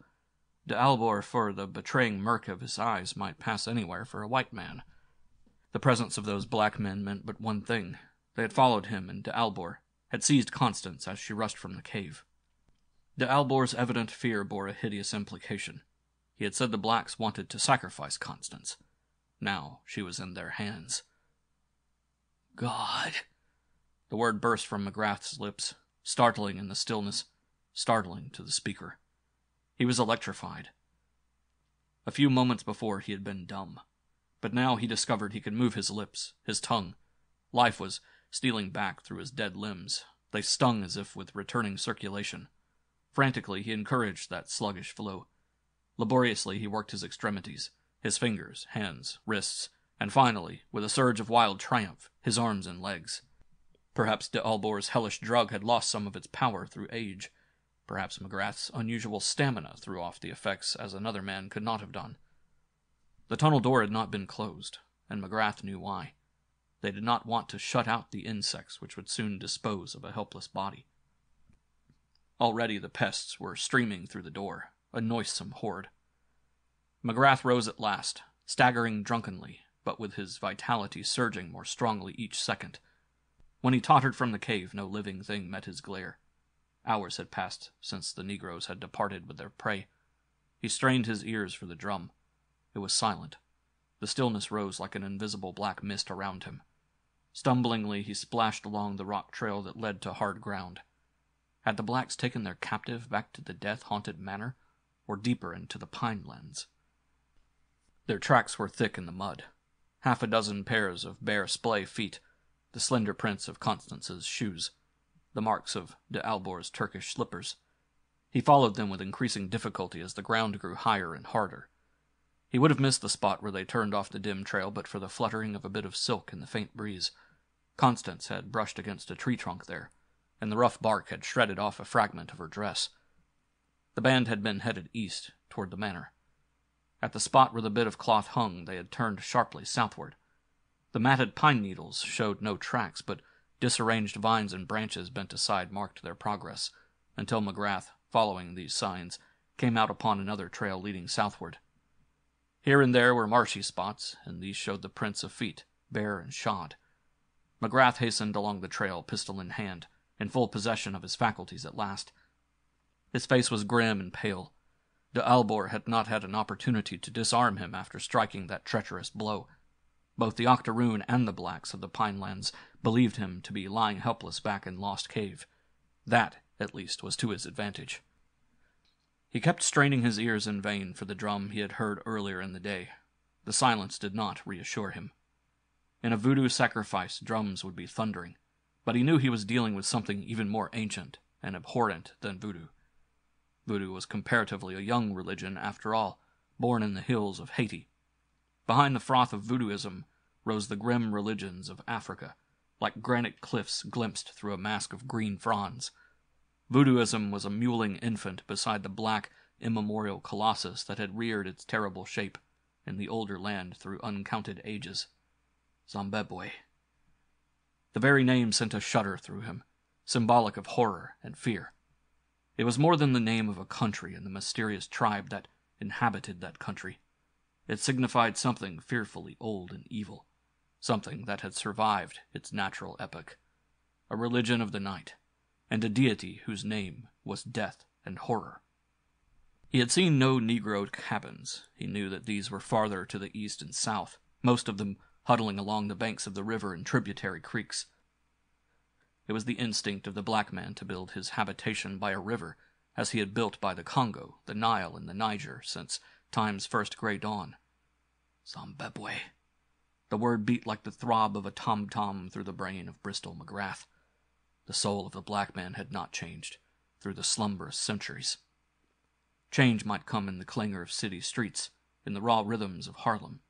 De Albor, for the betraying murk of his eyes, might pass anywhere for a white man. The presence of those black men meant but one thing. They had followed him, and de Albor had seized Constance as she rushed from the cave. De Albor's evident fear bore a hideous implication. He had said the blacks wanted to sacrifice Constance. Now she was in their hands. God! The word burst from McGrath's lips, startling in the stillness, startling to the speaker. He was electrified. A few moments before he had been dumb, but now he discovered he could move his lips, his tongue. Life was stealing back through his dead limbs. They stung as if with returning circulation. Frantically, he encouraged that sluggish flow. Laboriously, he worked his extremities, his fingers, hands, wrists, and finally, with a surge of wild triumph, his arms and legs. Perhaps de Albor's hellish drug had lost some of its power through age. Perhaps McGrath's unusual stamina threw off the effects as another man could not have done. The tunnel door had not been closed, and McGrath knew why. They did not want to shut out the insects which would soon dispose of a helpless body. Already the pests were streaming through the door, a noisome horde. McGrath rose at last, staggering drunkenly, but with his vitality surging more strongly each second. When he tottered from the cave, no living thing met his glare. Hours had passed since the Negroes had departed with their prey. He strained his ears for the drum. It was silent. The stillness rose like an invisible black mist around him. Stumblingly, he splashed along the rock trail that led to hard ground. Had the blacks taken their captive back to the death haunted manor, or deeper into the pine lands? Their tracks were thick in the mud. Half a dozen pairs of bare splay feet, the slender prints of Constance's shoes the marks of de Albor's Turkish slippers. He followed them with increasing difficulty as the ground grew higher and harder. He would have missed the spot where they turned off the dim trail but for the fluttering of a bit of silk in the faint breeze. Constance had brushed against a tree trunk there, and the rough bark had shredded off a fragment of her dress. The band had been headed east, toward the manor. At the spot where the bit of cloth hung, they had turned sharply southward. The matted pine needles showed no tracks, but disarranged vines and branches bent aside marked their progress, until McGrath, following these signs, came out upon another trail leading southward. Here and there were marshy spots, and these showed the prints of feet, bare and shod. McGrath hastened along the trail, pistol in hand, in full possession of his faculties at last. His face was grim and pale. De Albor had not had an opportunity to disarm him after striking that treacherous blow. Both the Octoroon and the blacks of the Pinelands believed him to be lying helpless back in Lost Cave. That, at least, was to his advantage. He kept straining his ears in vain for the drum he had heard earlier in the day. The silence did not reassure him. In a voodoo sacrifice, drums would be thundering, but he knew he was dealing with something even more ancient and abhorrent than voodoo. Voodoo was comparatively a young religion, after all, born in the hills of Haiti. Behind the froth of voodooism rose the grim religions of Africa, like granite cliffs glimpsed through a mask of green fronds. Voodooism was a mewling infant beside the black, immemorial colossus that had reared its terrible shape in the older land through uncounted ages. Zambebwei. The very name sent a shudder through him, symbolic of horror and fear. It was more than the name of a country and the mysterious tribe that inhabited that country. It signified something fearfully old and evil, something that had survived its natural epoch. A religion of the night, and a deity whose name was death and horror. He had seen no Negro cabins. He knew that these were farther to the east and south, most of them huddling along the banks of the river and tributary creeks. It was the instinct of the black man to build his habitation by a river, as he had built by the Congo, the Nile, and the Niger since time's first gray dawn. Zambebwei. The word beat like the throb of a tom tom through the brain of Bristol McGrath. The soul of the black man had not changed through the slumberous centuries. Change might come in the clangor of city streets, in the raw rhythms of Harlem,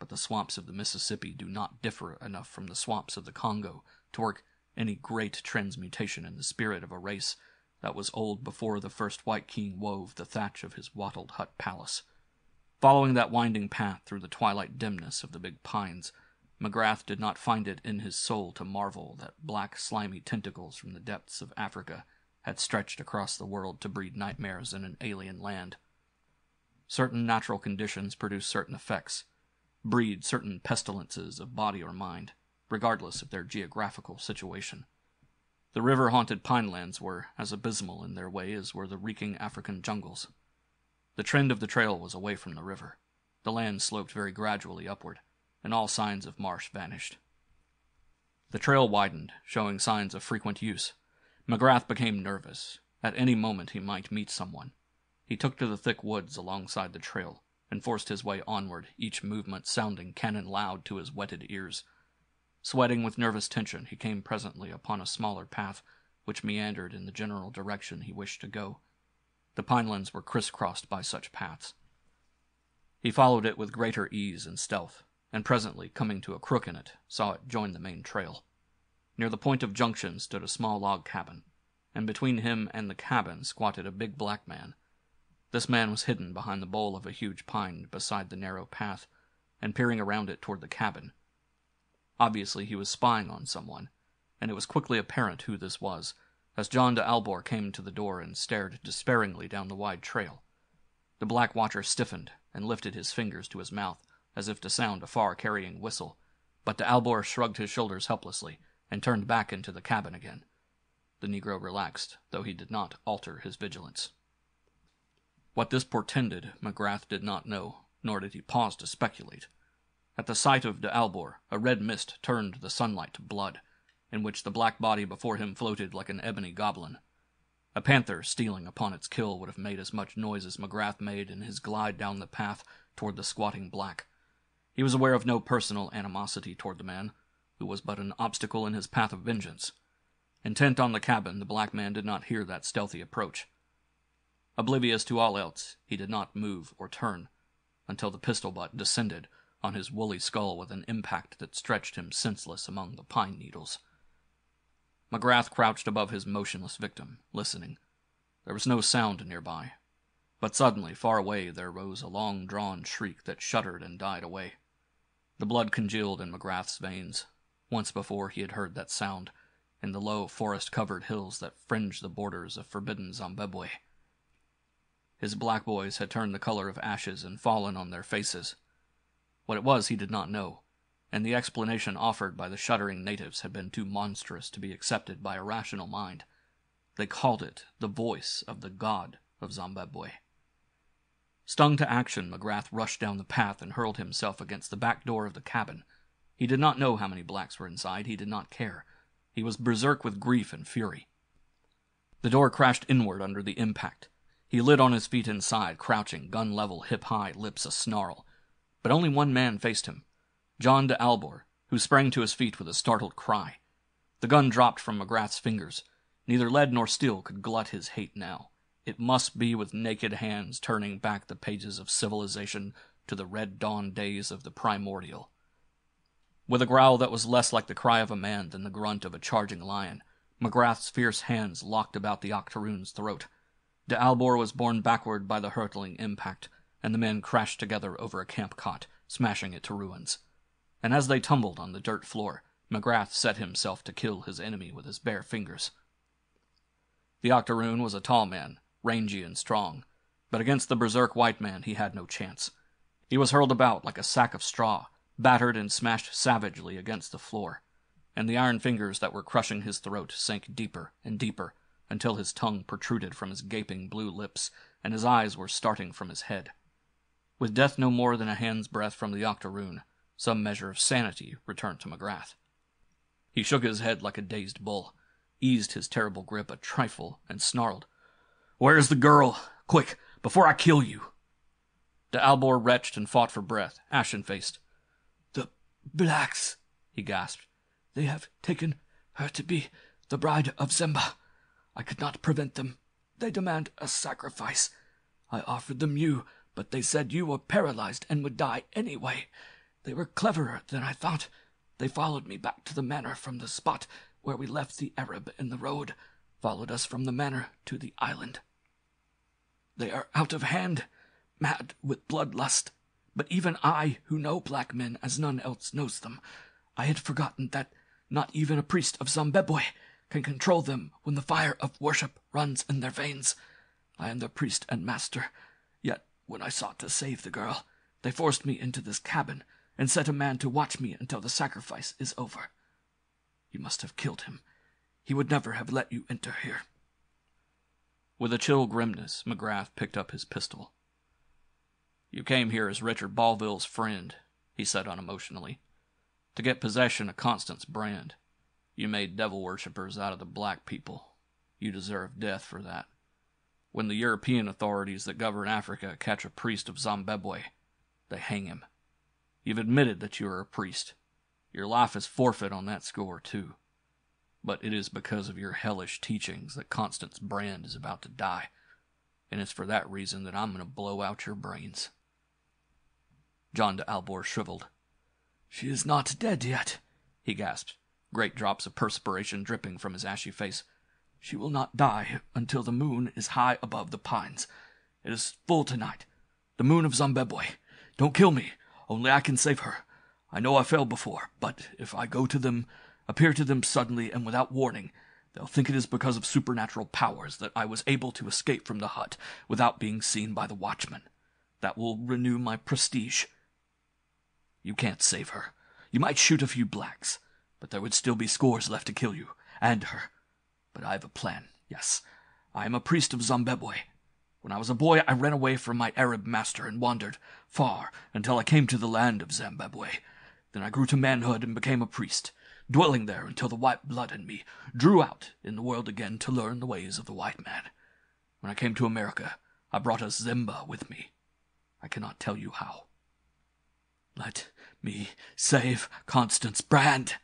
but the swamps of the Mississippi do not differ enough from the swamps of the Congo to work any great transmutation in the spirit of a race that was old before the first white king wove the thatch of his wattled hut palace. Following that winding path through the twilight dimness of the big pines, McGrath did not find it in his soul to marvel that black, slimy tentacles from the depths of Africa had stretched across the world to breed nightmares in an alien land. Certain natural conditions produce certain effects, breed certain pestilences of body or mind regardless of their geographical situation. The river haunted pinelands were as abysmal in their way as were the reeking African jungles. The trend of the trail was away from the river. The land sloped very gradually upward, and all signs of marsh vanished. The trail widened, showing signs of frequent use. McGrath became nervous. At any moment he might meet someone. He took to the thick woods alongside the trail, and forced his way onward, each movement sounding cannon loud to his wetted ears. Sweating with nervous tension, he came presently upon a smaller path which meandered in the general direction he wished to go. The pinelands were crisscrossed by such paths. He followed it with greater ease and stealth, and presently, coming to a crook in it, saw it join the main trail. Near the point of junction stood a small log cabin, and between him and the cabin squatted a big black man. This man was hidden behind the bole of a huge pine beside the narrow path, and peering around it toward the cabin. Obviously, he was spying on someone, and it was quickly apparent who this was, as John de Albor came to the door and stared despairingly down the wide trail. The Black Watcher stiffened and lifted his fingers to his mouth, as if to sound a far carrying whistle, but de Albor shrugged his shoulders helplessly and turned back into the cabin again. The Negro relaxed, though he did not alter his vigilance. What this portended, McGrath did not know, nor did he pause to speculate. At the sight of de Albor, a red mist turned the sunlight to blood, in which the black body before him floated like an ebony goblin. A panther stealing upon its kill would have made as much noise as McGrath made in his glide down the path toward the squatting black. He was aware of no personal animosity toward the man, who was but an obstacle in his path of vengeance. Intent on the cabin, the black man did not hear that stealthy approach. Oblivious to all else, he did not move or turn until the pistol butt descended on his woolly skull with an impact that stretched him senseless among the pine needles. McGrath crouched above his motionless victim, listening. There was no sound nearby. But suddenly, far away, there rose a long drawn shriek that shuddered and died away. The blood congealed in McGrath's veins. Once before he had heard that sound, in the low forest covered hills that fringed the borders of forbidden Zambebwei. His black boys had turned the color of ashes and fallen on their faces. What it was he did not know, and the explanation offered by the shuddering natives had been too monstrous to be accepted by a rational mind. They called it the voice of the god of Zambebwei. Stung to action, McGrath rushed down the path and hurled himself against the back door of the cabin. He did not know how many blacks were inside. He did not care. He was berserk with grief and fury. The door crashed inward under the impact. He lit on his feet inside, crouching, gun level, hip high, lips a snarl. But only one man faced him John de Albor, who sprang to his feet with a startled cry. The gun dropped from McGrath's fingers. Neither lead nor steel could glut his hate now. It must be with naked hands turning back the pages of civilization to the red dawn days of the primordial. With a growl that was less like the cry of a man than the grunt of a charging lion, McGrath's fierce hands locked about the octoroon's throat. Albor was borne backward by the hurtling impact, and the men crashed together over a camp cot, smashing it to ruins and as they tumbled on the dirt floor, McGrath set himself to kill his enemy with his bare fingers. The octoroon was a tall man, rangy and strong, but against the berserk white man he had no chance. He was hurled about like a sack of straw, battered and smashed savagely against the floor, and the iron fingers that were crushing his throat sank deeper and deeper until his tongue protruded from his gaping blue lips and his eyes were starting from his head. With death no more than a hand's breadth from the octoroon, some measure of sanity returned to McGrath. He shook his head like a dazed bull, eased his terrible grip a trifle, and snarled, Where's the girl? Quick, before I kill you! De Albor retched and fought for breath, ashen faced. The blacks, he gasped. They have taken her to be the bride of Zemba. I could not prevent them. They demand a sacrifice. I offered them you, but they said you were paralyzed and would die anyway. They were cleverer than I thought. They followed me back to the manor from the spot where we left the Arab in the road, followed us from the manor to the island. They are out of hand, mad with bloodlust. But even I, who know black men as none else knows them, I had forgotten that not even a priest of Zambebwei can control them when the fire of worship runs in their veins. I am their priest and master. Yet, when I sought to save the girl, they forced me into this cabin and set a man to watch me until the sacrifice is over. You must have killed him. He would never have let you enter here. With a chill grimness, McGrath picked up his pistol. You came here as Richard Ballville's friend, he said unemotionally, to get possession of Constance Brand. You made devil worshippers out of the black people. You deserve death for that. When the European authorities that govern Africa catch a priest of Zambebwei, they hang him. You've admitted that you are a priest. Your life is forfeit on that score, too. But it is because of your hellish teachings that Constance Brand is about to die, and it's for that reason that I'm going to blow out your brains. John de Albor shriveled. She is not dead yet, he gasped, great drops of perspiration dripping from his ashy face. She will not die until the moon is high above the pines. It is full tonight. The moon of Zambebwei. Don't kill me. Only I can save her. I know I failed before, but if I go to them, appear to them suddenly and without warning, they'll think it is because of supernatural powers that I was able to escape from the hut without being seen by the watchman. That will renew my prestige. You can't save her. You might shoot a few blacks, but there would still be scores left to kill you, and her. But I have a plan, yes. I am a priest of Zambebwei, when I was a boy, I ran away from my Arab master and wandered far until I came to the land of Zambebwei. Then I grew to manhood and became a priest, dwelling there until the white blood in me drew out in the world again to learn the ways of the white man. When I came to America, I brought a Zemba with me. I cannot tell you how. Let me save Constance Brand.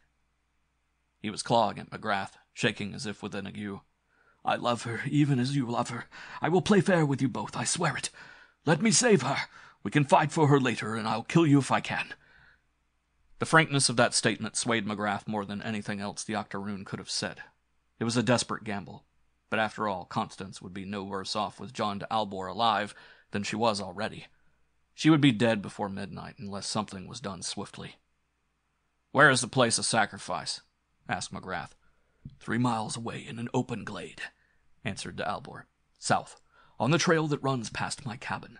He was clawing at McGrath, shaking as if with an ague. I love her even as you love her. I will play fair with you both, I swear it. Let me save her. We can fight for her later, and I'll kill you if I can. The frankness of that statement swayed McGrath more than anything else the Octoroon could have said. It was a desperate gamble, but after all, Constance would be no worse off with John de Albor alive than she was already. She would be dead before midnight unless something was done swiftly. Where is the place of sacrifice? Asked McGrath. Three miles away in an open glade, answered de Albor. South, on the trail that runs past my cabin.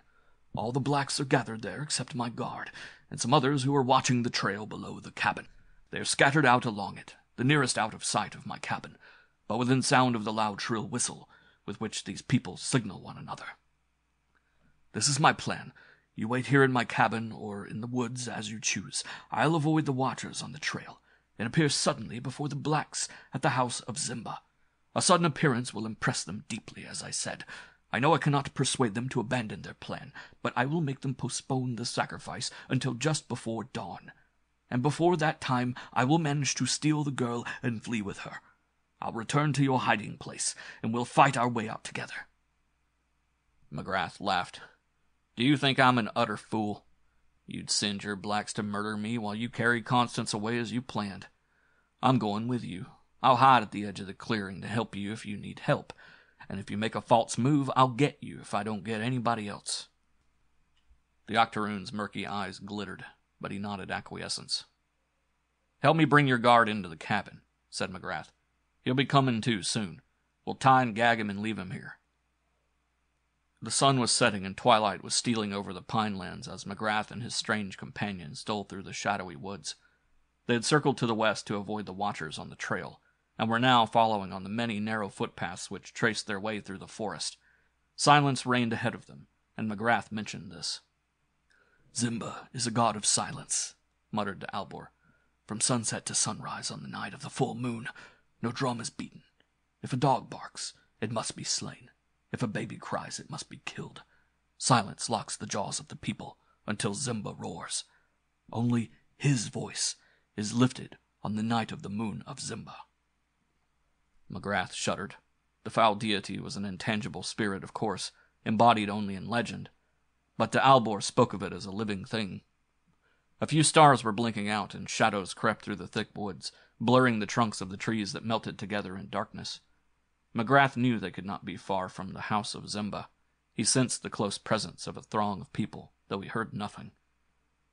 All the blacks are gathered there except my guard, and some others who are watching the trail below the cabin. They are scattered out along it, the nearest out of sight of my cabin, but within sound of the loud shrill whistle with which these people signal one another. This is my plan. You wait here in my cabin or in the woods as you choose. I'll avoid the watchers on the trail and appear suddenly before the blacks at the house of Zimba. A sudden appearance will impress them deeply, as I said. I know I cannot persuade them to abandon their plan, but I will make them postpone the sacrifice until just before dawn. And before that time I will manage to steal the girl and flee with her. I'll return to your hiding place, and we'll fight our way out together. McGrath laughed. Do you think I'm an utter fool? You'd send your blacks to murder me while you carry Constance away as you planned. I'm going with you. I'll hide at the edge of the clearing to help you if you need help, and if you make a false move, I'll get you if I don't get anybody else. The Octoroon's murky eyes glittered, but he nodded acquiescence. Help me bring your guard into the cabin, said McGrath. He'll be coming to soon. We'll tie and gag him and leave him here. The sun was setting and twilight was stealing over the pine lands as McGrath and his strange companion stole through the shadowy woods. They had circled to the west to avoid the watchers on the trail, and were now following on the many narrow footpaths which traced their way through the forest. Silence reigned ahead of them, and McGrath mentioned this. Zimba is a god of silence, muttered de Albor. From sunset to sunrise on the night of the full moon, no drum is beaten. If a dog barks, it must be slain. If a baby cries, it must be killed. Silence locks the jaws of the people until Zimba roars. Only his voice is lifted on the night of the moon of Zimba. McGrath shuddered. The foul deity was an intangible spirit, of course, embodied only in legend, but de Albor spoke of it as a living thing. A few stars were blinking out, and shadows crept through the thick woods, blurring the trunks of the trees that melted together in darkness. McGrath knew they could not be far from the house of Zimba. He sensed the close presence of a throng of people, though he heard nothing.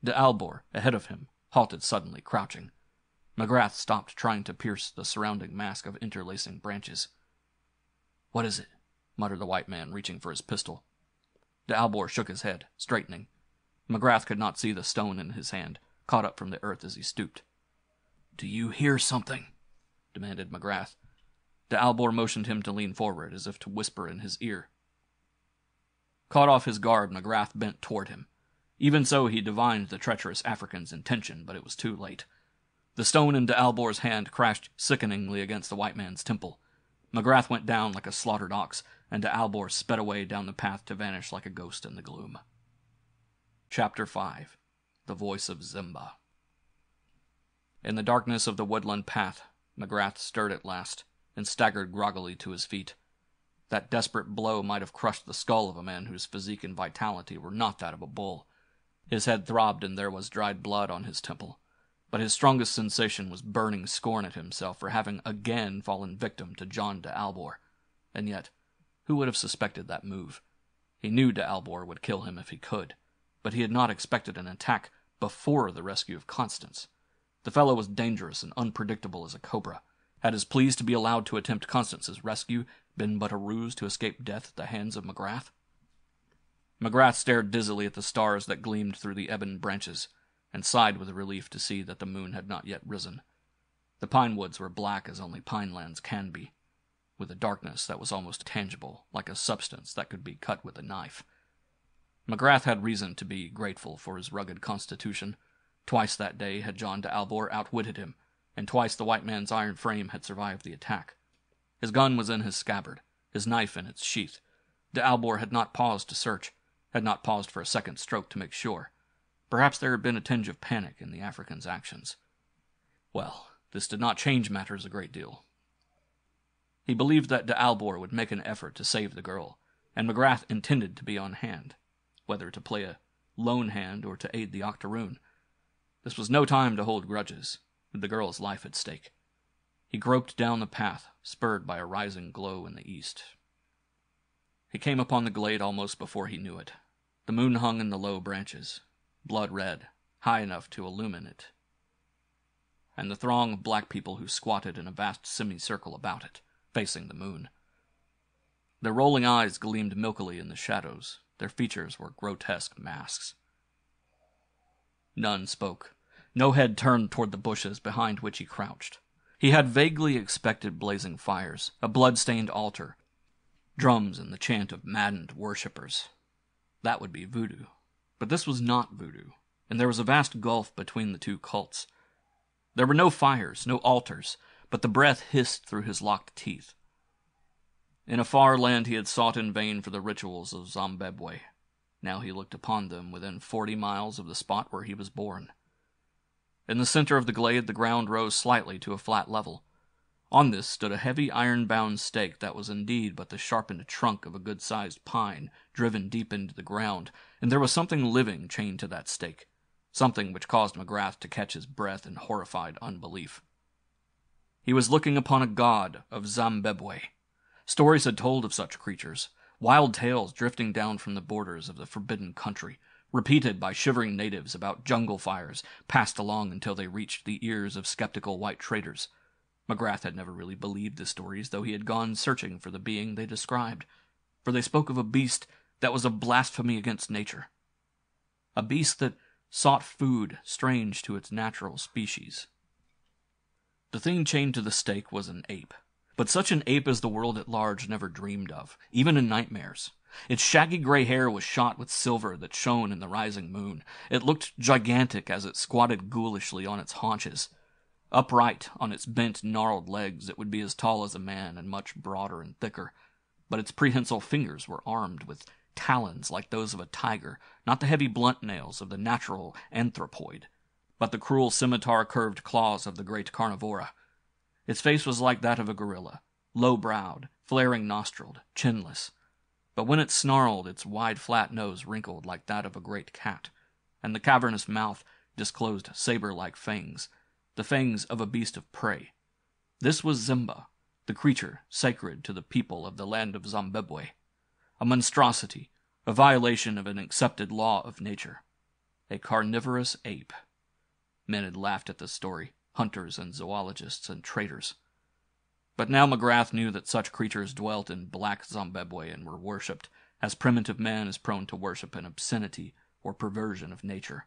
De Albor, ahead of him, halted suddenly, crouching. McGrath stopped trying to pierce the surrounding mask of interlacing branches. What is it? muttered the white man, reaching for his pistol. De Albor shook his head, straightening. McGrath could not see the stone in his hand, caught up from the earth as he stooped. Do you hear something? demanded McGrath. De motioned him to lean forward, as if to whisper in his ear. Caught off his guard, McGrath bent toward him. Even so, he divined the treacherous African's intention, but it was too late. The stone in de hand crashed sickeningly against the white man's temple. McGrath went down like a slaughtered ox, and de sped away down the path to vanish like a ghost in the gloom. Chapter 5 The Voice of Zimba In the darkness of the woodland path, McGrath stirred at last and staggered groggily to his feet. That desperate blow might have crushed the skull of a man whose physique and vitality were not that of a bull. His head throbbed and there was dried blood on his temple. But his strongest sensation was burning scorn at himself for having again fallen victim to John de Albor. And yet, who would have suspected that move? He knew de Albor would kill him if he could, but he had not expected an attack before the rescue of Constance. The fellow was dangerous and unpredictable as a cobra. Had his pleas to be allowed to attempt Constance's rescue been but a ruse to escape death at the hands of McGrath? McGrath stared dizzily at the stars that gleamed through the ebon branches, and sighed with relief to see that the moon had not yet risen. The pine woods were black as only pine lands can be, with a darkness that was almost tangible, like a substance that could be cut with a knife. McGrath had reason to be grateful for his rugged constitution. Twice that day had John de Albor outwitted him, and twice the white man's iron frame had survived the attack. His gun was in his scabbard, his knife in its sheath. De Albor had not paused to search, had not paused for a second stroke to make sure. Perhaps there had been a tinge of panic in the African's actions. Well, this did not change matters a great deal. He believed that de Albor would make an effort to save the girl, and McGrath intended to be on hand, whether to play a lone hand or to aid the Octoroon. This was no time to hold grudges, with the girl's life at stake. He groped down the path, spurred by a rising glow in the east. He came upon the glade almost before he knew it. The moon hung in the low branches, blood red, high enough to illumine it, and the throng of black people who squatted in a vast semicircle about it, facing the moon. Their rolling eyes gleamed milkily in the shadows, their features were grotesque masks. None spoke. No head turned toward the bushes behind which he crouched. He had vaguely expected blazing fires, a blood-stained altar, drums and the chant of maddened worshippers. That would be voodoo. But this was not voodoo, and there was a vast gulf between the two cults. There were no fires, no altars, but the breath hissed through his locked teeth. In a far land he had sought in vain for the rituals of Zambebwei. Now he looked upon them within forty miles of the spot where he was born. In the center of the glade, the ground rose slightly to a flat level. On this stood a heavy iron bound stake that was indeed but the sharpened trunk of a good sized pine driven deep into the ground, and there was something living chained to that stake, something which caused McGrath to catch his breath in horrified unbelief. He was looking upon a god of Zambebwei. Stories had told of such creatures, wild tales drifting down from the borders of the forbidden country, repeated by shivering natives about jungle fires passed along until they reached the ears of skeptical white traders. McGrath had never really believed the stories, though he had gone searching for the being they described, for they spoke of a beast that was a blasphemy against nature. A beast that sought food strange to its natural species. The thing chained to the stake was an ape. But such an ape as the world at large never dreamed of, even in nightmares. Its shaggy gray hair was shot with silver that shone in the rising moon. It looked gigantic as it squatted ghoulishly on its haunches. Upright on its bent, gnarled legs, it would be as tall as a man and much broader and thicker. But its prehensile fingers were armed with talons like those of a tiger, not the heavy blunt nails of the natural anthropoid, but the cruel scimitar curved claws of the great carnivora. Its face was like that of a gorilla, low browed, flaring nostriled, chinless. But when it snarled, its wide flat nose wrinkled like that of a great cat, and the cavernous mouth disclosed saber like fangs, the fangs of a beast of prey. This was Zimba, the creature sacred to the people of the land of Zambebwei, a monstrosity, a violation of an accepted law of nature, a carnivorous ape. Men had laughed at the story, hunters and zoologists and traders. But now McGrath knew that such creatures dwelt in black Zambebwei and were worshipped, as primitive man is prone to worship an obscenity or perversion of nature.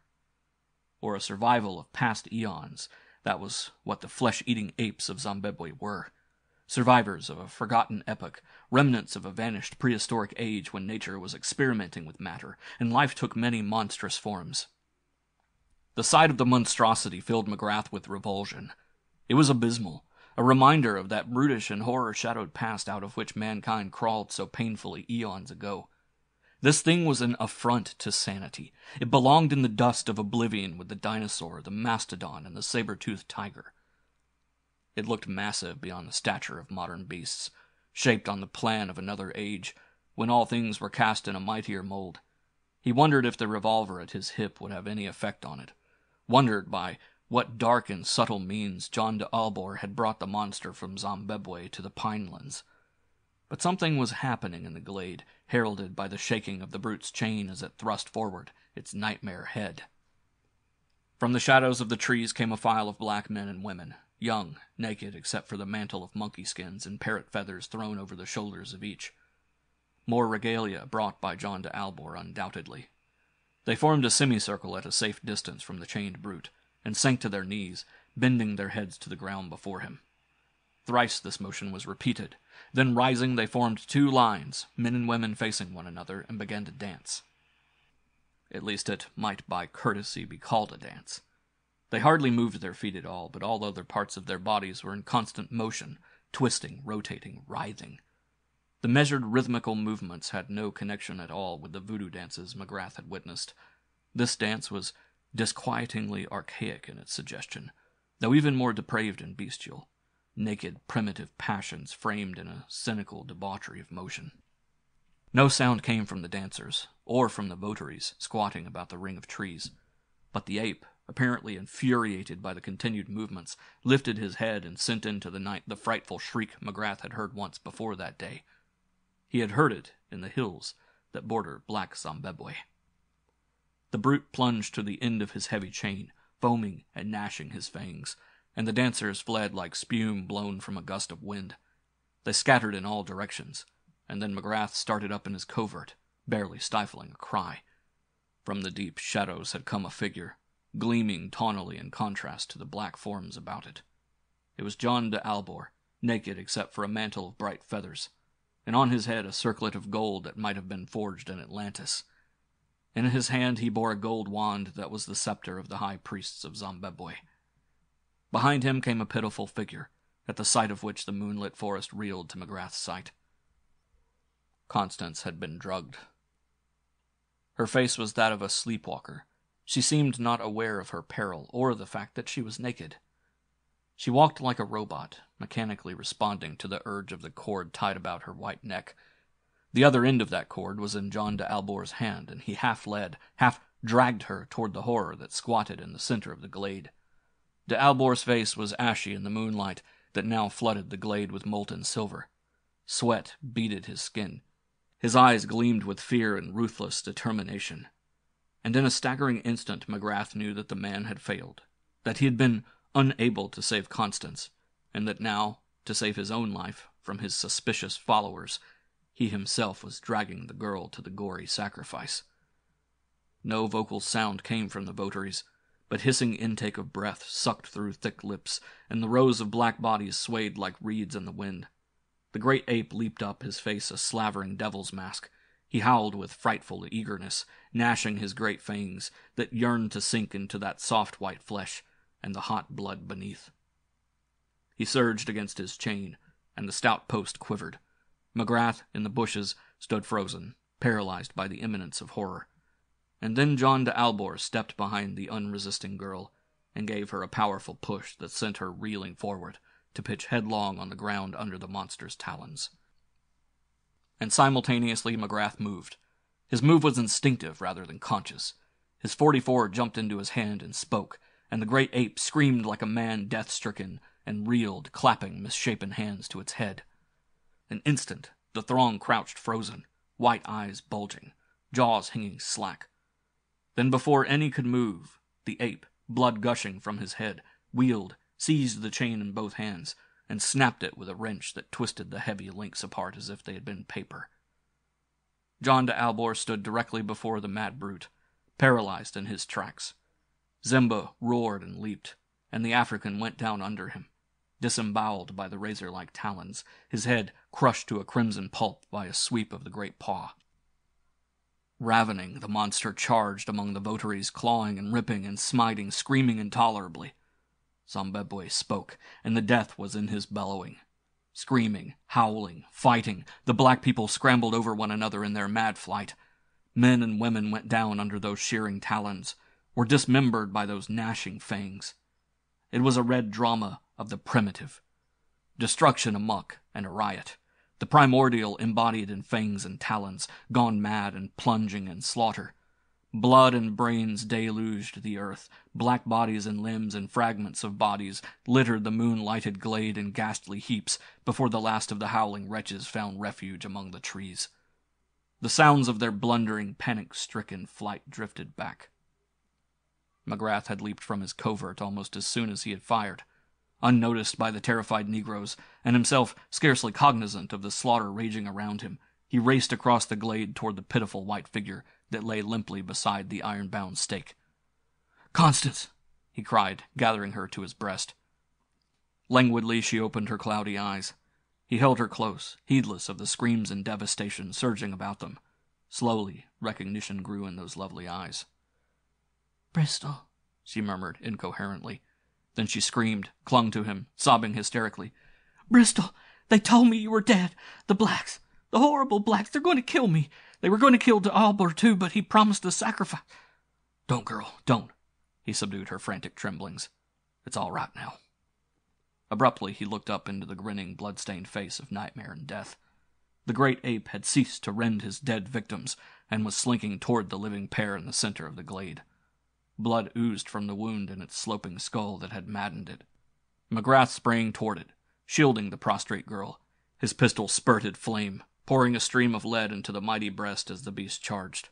Or a survival of past eons, that was what the flesh eating apes of Zambebwei were. Survivors of a forgotten epoch, remnants of a vanished prehistoric age when nature was experimenting with matter, and life took many monstrous forms. The sight of the monstrosity filled McGrath with revulsion. It was abysmal, a reminder of that brutish and horror shadowed past out of which mankind crawled so painfully eons ago. This thing was an affront to sanity. It belonged in the dust of oblivion with the dinosaur, the mastodon, and the saber toothed tiger. It looked massive beyond the stature of modern beasts, shaped on the plan of another age, when all things were cast in a mightier mold. He wondered if the revolver at his hip would have any effect on it wondered by what dark and subtle means John de Albor had brought the monster from Zambebwei to the Pinelands. But something was happening in the glade, heralded by the shaking of the brute's chain as it thrust forward its nightmare head. From the shadows of the trees came a file of black men and women, young, naked except for the mantle of monkey skins and parrot feathers thrown over the shoulders of each. More regalia brought by John de Albor, undoubtedly. They formed a semicircle at a safe distance from the chained brute, and sank to their knees, bending their heads to the ground before him. Thrice this motion was repeated. Then rising, they formed two lines, men and women facing one another, and began to dance. At least it might by courtesy be called a dance. They hardly moved their feet at all, but all other parts of their bodies were in constant motion, twisting, rotating, writhing. The measured rhythmical movements had no connection at all with the voodoo dances McGrath had witnessed. This dance was disquietingly archaic in its suggestion, though even more depraved and bestial. naked, primitive passions framed in a cynical debauchery of motion. No sound came from the dancers, or from the votaries squatting about the ring of trees, but the ape, apparently infuriated by the continued movements, lifted his head and sent into the night the frightful shriek McGrath had heard once before that day. He had heard it in the hills that border Black Zambebwei. The brute plunged to the end of his heavy chain, foaming and gnashing his fangs, and the dancers fled like spume blown from a gust of wind. They scattered in all directions, and then McGrath started up in his covert, barely stifling a cry. From the deep shadows had come a figure, gleaming taunily in contrast to the black forms about it. It was John de Albor, naked except for a mantle of bright feathers, and on his head a circlet of gold that might have been forged in Atlantis. In his hand he bore a gold wand that was the scepter of the high priests of Zambebwei. Behind him came a pitiful figure, at the sight of which the moonlit forest reeled to McGrath's sight. Constance had been drugged. Her face was that of a sleepwalker, she seemed not aware of her peril or the fact that she was naked. She walked like a robot, mechanically responding to the urge of the cord tied about her white neck. The other end of that cord was in John de Albor's hand, and he half led, half dragged her toward the horror that squatted in the center of the glade. De Albor's face was ashy in the moonlight that now flooded the glade with molten silver. Sweat beaded his skin. His eyes gleamed with fear and ruthless determination and in a staggering instant McGrath knew that the man had failed, that he had been unable to save Constance, and that now, to save his own life from his suspicious followers, he himself was dragging the girl to the gory sacrifice. No vocal sound came from the votaries, but hissing intake of breath sucked through thick lips, and the rows of black bodies swayed like reeds in the wind. The great ape leaped up, his face a slavering devil's mask, he howled with frightful eagerness, gnashing his great fangs that yearned to sink into that soft white flesh and the hot blood beneath. He surged against his chain, and the stout post quivered. McGrath, in the bushes, stood frozen, paralyzed by the imminence of horror. And then John de Albor stepped behind the unresisting girl and gave her a powerful push that sent her reeling forward to pitch headlong on the ground under the monster's talons and simultaneously McGrath moved. His move was instinctive rather than conscious. His 44 jumped into his hand and spoke, and the great ape screamed like a man death stricken and reeled, clapping misshapen hands to its head. An instant, the throng crouched frozen, white eyes bulging, jaws hanging slack. Then, before any could move, the ape, blood gushing from his head, wheeled, seized the chain in both hands, and snapped it with a wrench that twisted the heavy links apart as if they had been paper. John de Albor stood directly before the mad brute, paralyzed in his tracks. Zemba roared and leaped, and the African went down under him, disemboweled by the razor like talons, his head crushed to a crimson pulp by a sweep of the great paw. Ravening, the monster charged among the votaries, clawing and ripping and smiting, screaming intolerably. Zambebwei spoke, and the death was in his bellowing. Screaming, howling, fighting, the black people scrambled over one another in their mad flight. Men and women went down under those shearing talons, were dismembered by those gnashing fangs. It was a red drama of the primitive. Destruction amuck and a riot. The primordial embodied in fangs and talons, gone mad and plunging in slaughter. Blood and brains deluged the earth. Black bodies and limbs and fragments of bodies littered the moon-lighted glade in ghastly heaps before the last of the howling wretches found refuge among the trees. The sounds of their blundering, panic-stricken flight drifted back. McGrath had leaped from his covert almost as soon as he had fired. Unnoticed by the terrified Negroes, and himself scarcely cognizant of the slaughter raging around him, he raced across the glade toward the pitiful white figure that lay limply beside the iron-bound stake. Constance! he cried, gathering her to his breast. Languidly she opened her cloudy eyes. He held her close, heedless of the screams and devastation surging about them. Slowly, recognition grew in those lovely eyes. Bristol, she murmured incoherently. Then she screamed, clung to him, sobbing hysterically. Bristol, they told me you were dead. The blacks, the horrible blacks, they're going to kill me. They were going to kill Albor too, but he promised to sacrifice. Don't, girl, don't. He subdued her frantic tremblings. It's all right now. Abruptly, he looked up into the grinning, blood-stained face of Nightmare and Death. The great ape had ceased to rend his dead victims and was slinking toward the living pair in the center of the glade. Blood oozed from the wound in its sloping skull that had maddened it. McGrath sprang toward it, shielding the prostrate girl. His pistol spurted flame, pouring a stream of lead into the mighty breast as the beast charged.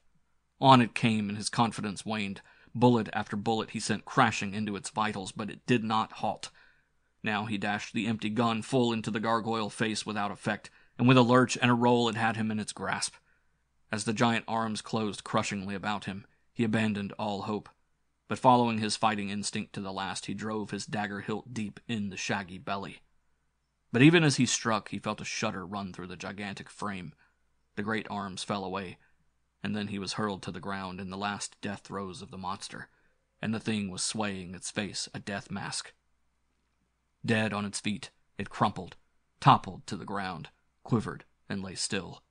On it came, and his confidence waned. Bullet after bullet he sent crashing into its vitals, but it did not halt. Now he dashed the empty gun full into the gargoyle face without effect, and with a lurch and a roll it had him in its grasp. As the giant arms closed crushingly about him, he abandoned all hope. But following his fighting instinct to the last, he drove his dagger hilt deep in the shaggy belly. But even as he struck, he felt a shudder run through the gigantic frame. The great arms fell away, and then he was hurled to the ground in the last death throes of the monster, and the thing was swaying its face a death mask. Dead on its feet, it crumpled, toppled to the ground, quivered, and lay still.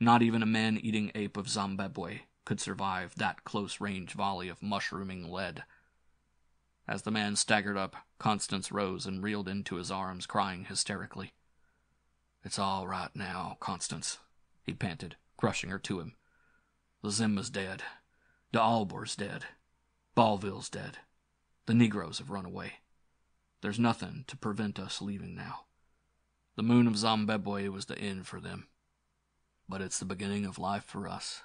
Not even a man eating ape of Zambebwei could survive that close range volley of mushrooming lead. As the man staggered up, Constance rose and reeled into his arms, crying hysterically. It's all right now, Constance, he panted, crushing her to him. The Zemba's dead. De Albor's dead. Ballville's dead. The Negroes have run away. There's nothing to prevent us leaving now. The moon of Zambebwei was the end for them. But it's the beginning of life for us.